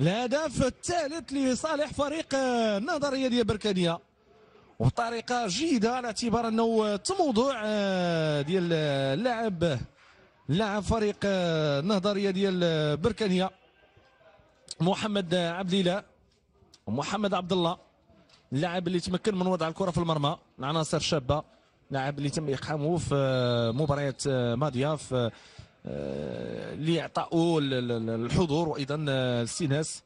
الهدف الثالث لصالح فريق النظريه ديال بركانية. وبطريقه جيدة على اعتبار أنه التموضع آه، ديال اللاعب لاعب فريق آه، النهضريه ديال بركانية. محمد عبد الإله ومحمد عبد الله اللاعب اللي تمكن من وضع الكرة في المرمى. العناصر الشابه لاعب اللي تم إقحامه في مباريات ماضية في لاعطائه الحضور. وأيضا الاستئناس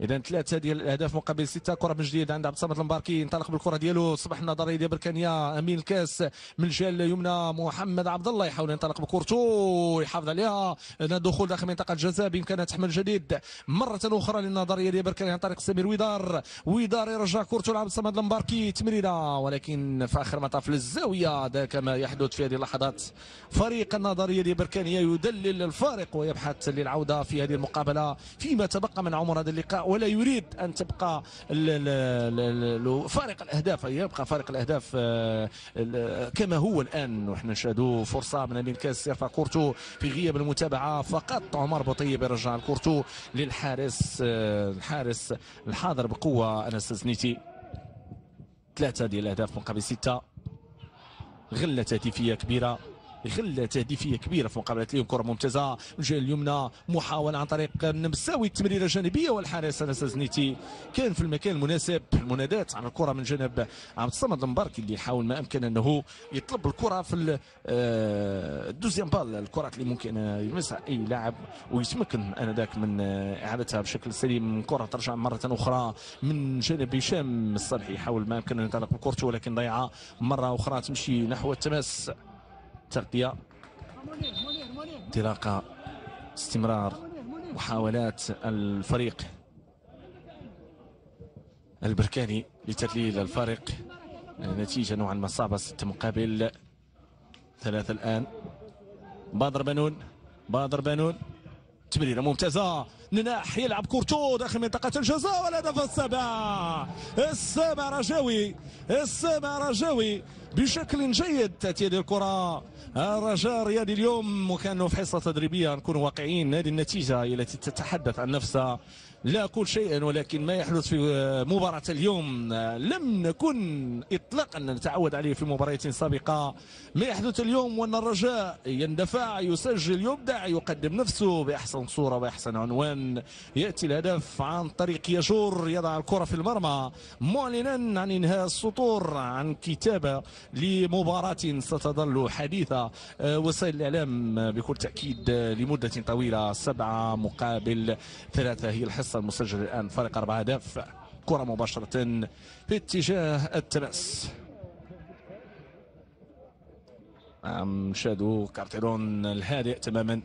إذا ثلاثة ديال الأهداف مقابل ستة كرة من جديد عند عبد الصمد المباركي انطلق بالكرة ديالو صبح النظري ديال بركانية أمين الكاس من الجهة اليمنى محمد عبد الله يحاول ينطلق بكورتو يحافظ عليها. الدخول داخل منطقة الجزاء بإمكانها تحمل جديد. مرة أخرى للنظريه ديال بركانية عن طريق سمير ويدار. ويدار يرجع كورتو لعبد الصمد المباركي تمريرة. ولكن في آخر مطاف للزاوية ذاك ما يحدث في هذه اللحظات. فريق النظريه ديال بركانية يدلل الفارق ويبحث للعودة في هذه المقابلة. فيما تبقى من عمر هذا اللقاء ولا يريد أن تبقى فارق الأهداف يبقى فارق الأهداف آه، كما هو الآن. ونحن نشاهدوا فرصة من أمين يرفع كورتو في غياب المتابعة. فقط عمر بوطيب يرجع الكورتو للحارس آه، الحارس الحاضر بقوة أنس زنيتي. ثلاثة ديال الأهداف مقابل ستة. غلة تهديفية كبيرة. غله تهديفية كبيرة في مقابلة اليوم كرة ممتازة. من الجهه اليمنى محاولة عن طريق النمساوي التمريرة جانبيه والحارس أنس زنيتي. كان في المكان المناسب المناداه على الكرة من جانب عبد الصمد المبارك اللي يحاول ما أمكن أنه يطلب الكرة في آه، الدوزيام بال الكرات اللي ممكن يلمسها أي لاعب ويتمكن آنذاك من إعادتها بشكل سليم كرة. ترجع مرة أخرى من جانب هشام الصبحي. يحاول ما أمكن أن ينطلق بكورته ولكن ضيعها مرة أخرى تمشي نحو التماس. تغطية انطلاقة استمرار محاولات الفريق البركاني لتدليل الفارق نتيجة نوعا ما صعبة ستة مقابل ثلاثة الآن. بادر بنون بادر بنون. تمريره ممتازة. نناح يلعب كورتو داخل منطقة الجزاء والهدف السابع. السابع رجاوي السابع رجاوي بشكل جيد تأتي هذه الكرة. الرجاء الرياضي اليوم وكأنه في حصة تدريبية نكون واقعيين هذه النتيجة التي تتحدث عن نفسها. لا أقول شيئا ولكن ما يحدث في مباراة اليوم لم نكن إطلاقا نتعود عليه في مباريات سابقة. ما يحدث اليوم وأن الرجاء يندفع يسجل يبدع يقدم نفسه بأحسن صورة وأحسن عنوان. يأتي الهدف عن طريق يجور يضع الكرة في المرمى. معلنا عن إنهاء السطور عن كتابة لمباراة ستظل حديثة. وسائل الإعلام بكل تأكيد لمدة طويلة سبعة مقابل ثلاثة هي الحصة الحصة المسجل الآن فرق أربع أهداف كرة مباشرة في اتجاه التماس شادو كارتيرون الهادئ تماما.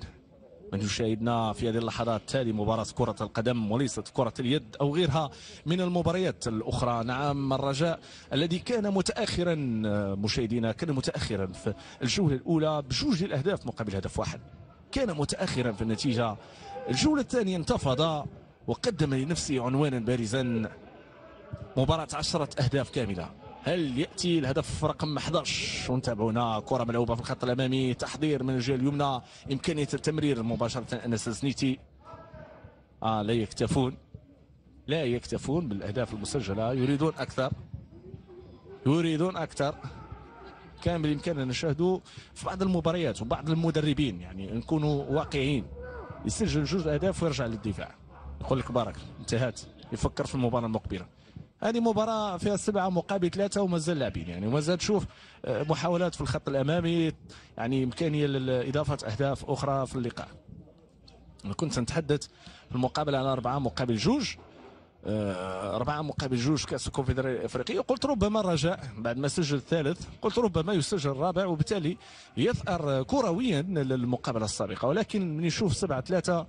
من يشاهدنا في هذه اللحظات هذه مباراة كرة القدم وليست كرة اليد أو غيرها من المباريات الأخرى. نعم الرجاء الذي كان متأخرا مشاهدينا كان متأخرا في الجولة الأولى بجوج الأهداف مقابل هدف واحد. كان متأخرا في النتيجة. الجولة الثانية انتفض. وقدم لنفسه عنوانا بارزا. مباراة عشرة أهداف كاملة. هل يأتي الهدف رقم 11 ونتابعونا. كرة ملعوبة في الخط الأمامي. تحضير من الجهة اليمنى. إمكانية التمرير مباشرة أنس زنيتي آه لا يكتفون. لا يكتفون بالأهداف المسجلة. يريدون أكثر. يريدون أكثر. كان بالإمكان أن نشاهدوا في بعض المباريات وبعض المدربين. يعني نكونوا واقعيين. يسجل جوج أهداف ويرجع للدفاع. يقول لك بارك انتهت. يفكر في المباراة المقبلة. هذه مباراة فيها سبعة مقابل ثلاثة ومازال لاعبين يعني ومازال تشوف آه، محاولات في الخط الأمامي يعني إمكانية لإضافة أهداف أخرى في اللقاء. كنت نتحدث في المقابلة على أربعة مقابل جوج آه، أربعة مقابل جوج كأس الكونفدرالية الأفريقية. قلت ربما الرجاء بعد ما سجل الثالث قلت ربما يسجل الرابع وبالتالي يثأر كرويا للمقابلة السابقة. ولكن من يشوف سبعة ثلاثة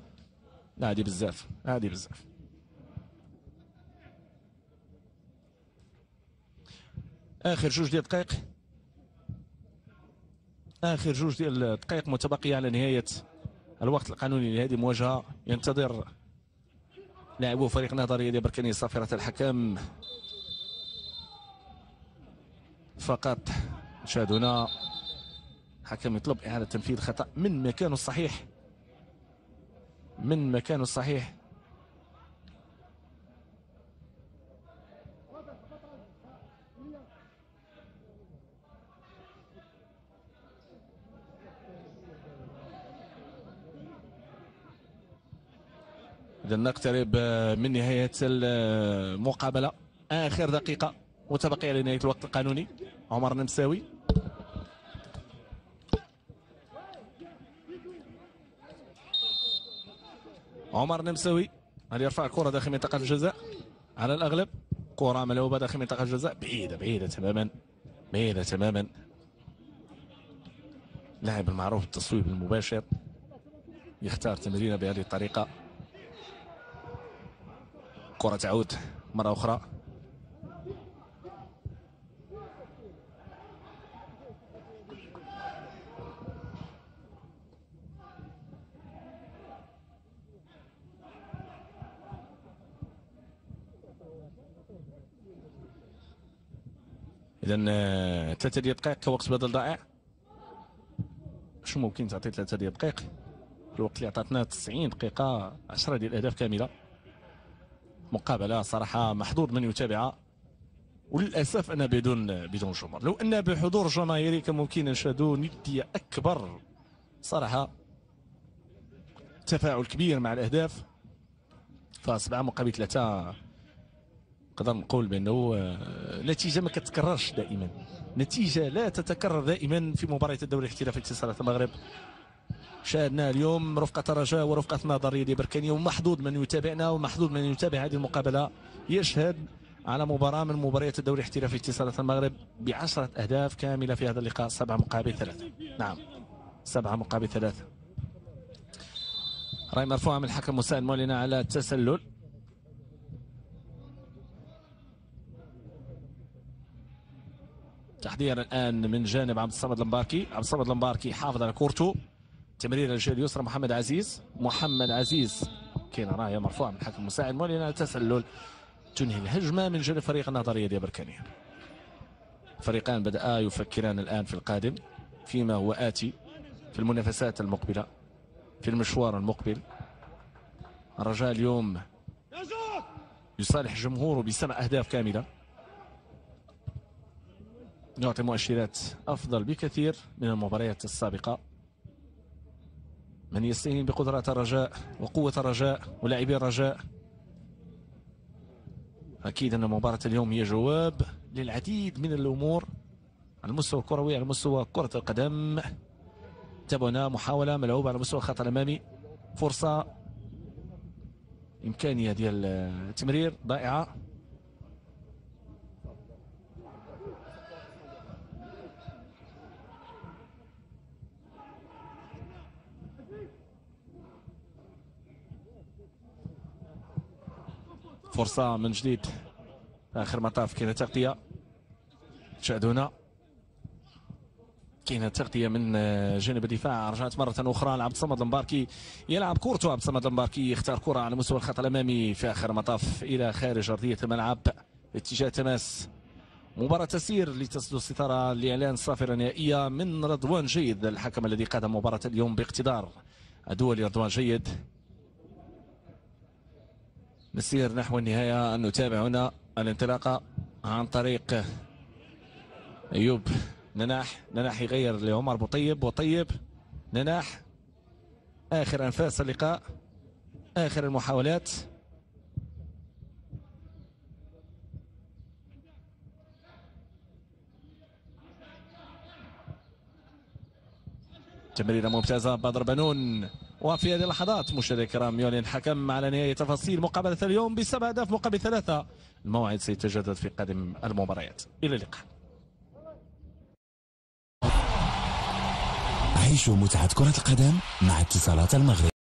عادي بزاف عادي بزاف آخر جوج ديال الدقائق. آخر جوج ديال الدقائق متبقية على نهاية الوقت القانوني لهذه المواجهه ينتظر لاعبو فريق نظريه ديال بركانية صافرة الحكم. فقط شاهدونا حكم يطلب إعادة تنفيذ خطأ من مكانه الصحيح. من مكانه الصحيح. إذا نقترب من نهاية المقابلة. آخر دقيقة متبقية لنهاية الوقت القانوني. عمر نمساوي. عمر نمساوي هل يرفع الكرة داخل منطقة الجزاء؟ على الأغلب كرة ملعوبة داخل منطقة الجزاء. بعيدة بعيدة تماما بعيدة تماما. لاعب المعروف بالتصويب المباشر. يختار تمرينة بهذه الطريقة. كرة تعود مرة أخرى. اذا ثلاثة ديال الدقائق كوقت بدل ضائع. شو ممكن تعطي ثلاثة ديال الدقائق الوقت اللي عطاتنا 90 دقيقة 10 ديال الأهداف كاملة. مقابلة صراحة محظوظ من يتابعها وللأسف أنا بدون بدون جمهور. لو أن بحضور جماهيري كان ممكن نشاهدوا ندية أكبر صراحة. تفاعل كبير مع الأهداف. فسبعه مقابل ثلاثة نقدر نقول بأنه آه، نتيجة ما كتكررش دائما. نتيجة لا تتكرر دائما في مباريات الدوري الاحترافي اتصالات المغرب. شاهدنا اليوم رفقة رجاء ورفقة نظرية بركانية ومحظوظ من يتابعنا ومحظوظ من يتابع هذه المقابلة. يشهد على مباراة من مباريات الدوري الاحترافي اتصالات المغرب بعشرة أهداف كاملة في هذا اللقاء. سبعة مقابل ثلاثة. نعم. سبعة مقابل ثلاثة. رأي مرفوعة من الحكم مساعد مولينا على التسلل. تحضير الآن من جانب عبد الصمد المباركي عبد الصمد المباركي حافظ على كورته تمرير الجهه اليسرى محمد عزيز. محمد عزيز. كاين رايه مرفوعة من الحكم المساعد. مولينا تسلل تنهي الهجمة من جانب فريق النظرية ديال بركانية. الفريقان بدأ يفكران الآن في القادم. فيما هو آتي في المنافسات المقبلة. في المشوار المقبل. الرجاء اليوم يصالح جمهوره بسبع أهداف كاملة. يعطي مؤشرات أفضل بكثير من المباريات السابقة. من يستهين بقدرات الرجاء وقوة الرجاء ولاعبي الرجاء. أكيد أن مباراة اليوم هي جواب للعديد من الأمور. على المستوى الكروي على مستوى كرة القدم. تابعنا محاولة ملعوبة على مستوى الخط الأمامي. فرصة إمكانية ديال التمرير. ضائعة. فرصة من جديد. آخر مطاف كاينة تغطية. تشاهدونا. كاينة تغطية من جانب الدفاع. رجعت مرة أخرى لعبد الصمد المباركي يلعب كورته عبد الصمد المباركي يختار كرة على مستوى الخط الأمامي في آخر مطاف إلى خارج أرضية الملعب اتجاه تماس. مباراة تسير لتسدد الستارة لإعلان الصافرة النهائية من رضوان جيد. الحكم الذي قاد مباراة اليوم باقتدار. الدولي رضوان جيد. نسير نحو النهاية. نتابع هنا الانطلاقة عن طريق أيوب نناح. نناح يغير لعمر بوطيب بوطيب نناح. آخر أنفاس اللقاء. آخر المحاولات. تمريرة ممتازة. بدر بنون. وفي هذه اللحظات مشاهدينا الكرام يعلن الحكم على نهاية تفاصيل مقابلة اليوم بسبع أهداف مقابل ثلاثة. الموعد سيتجدد في قادم المباريات. إلى اللقاء. عيشوا متعة كرة القدم مع اتصالات المغرب.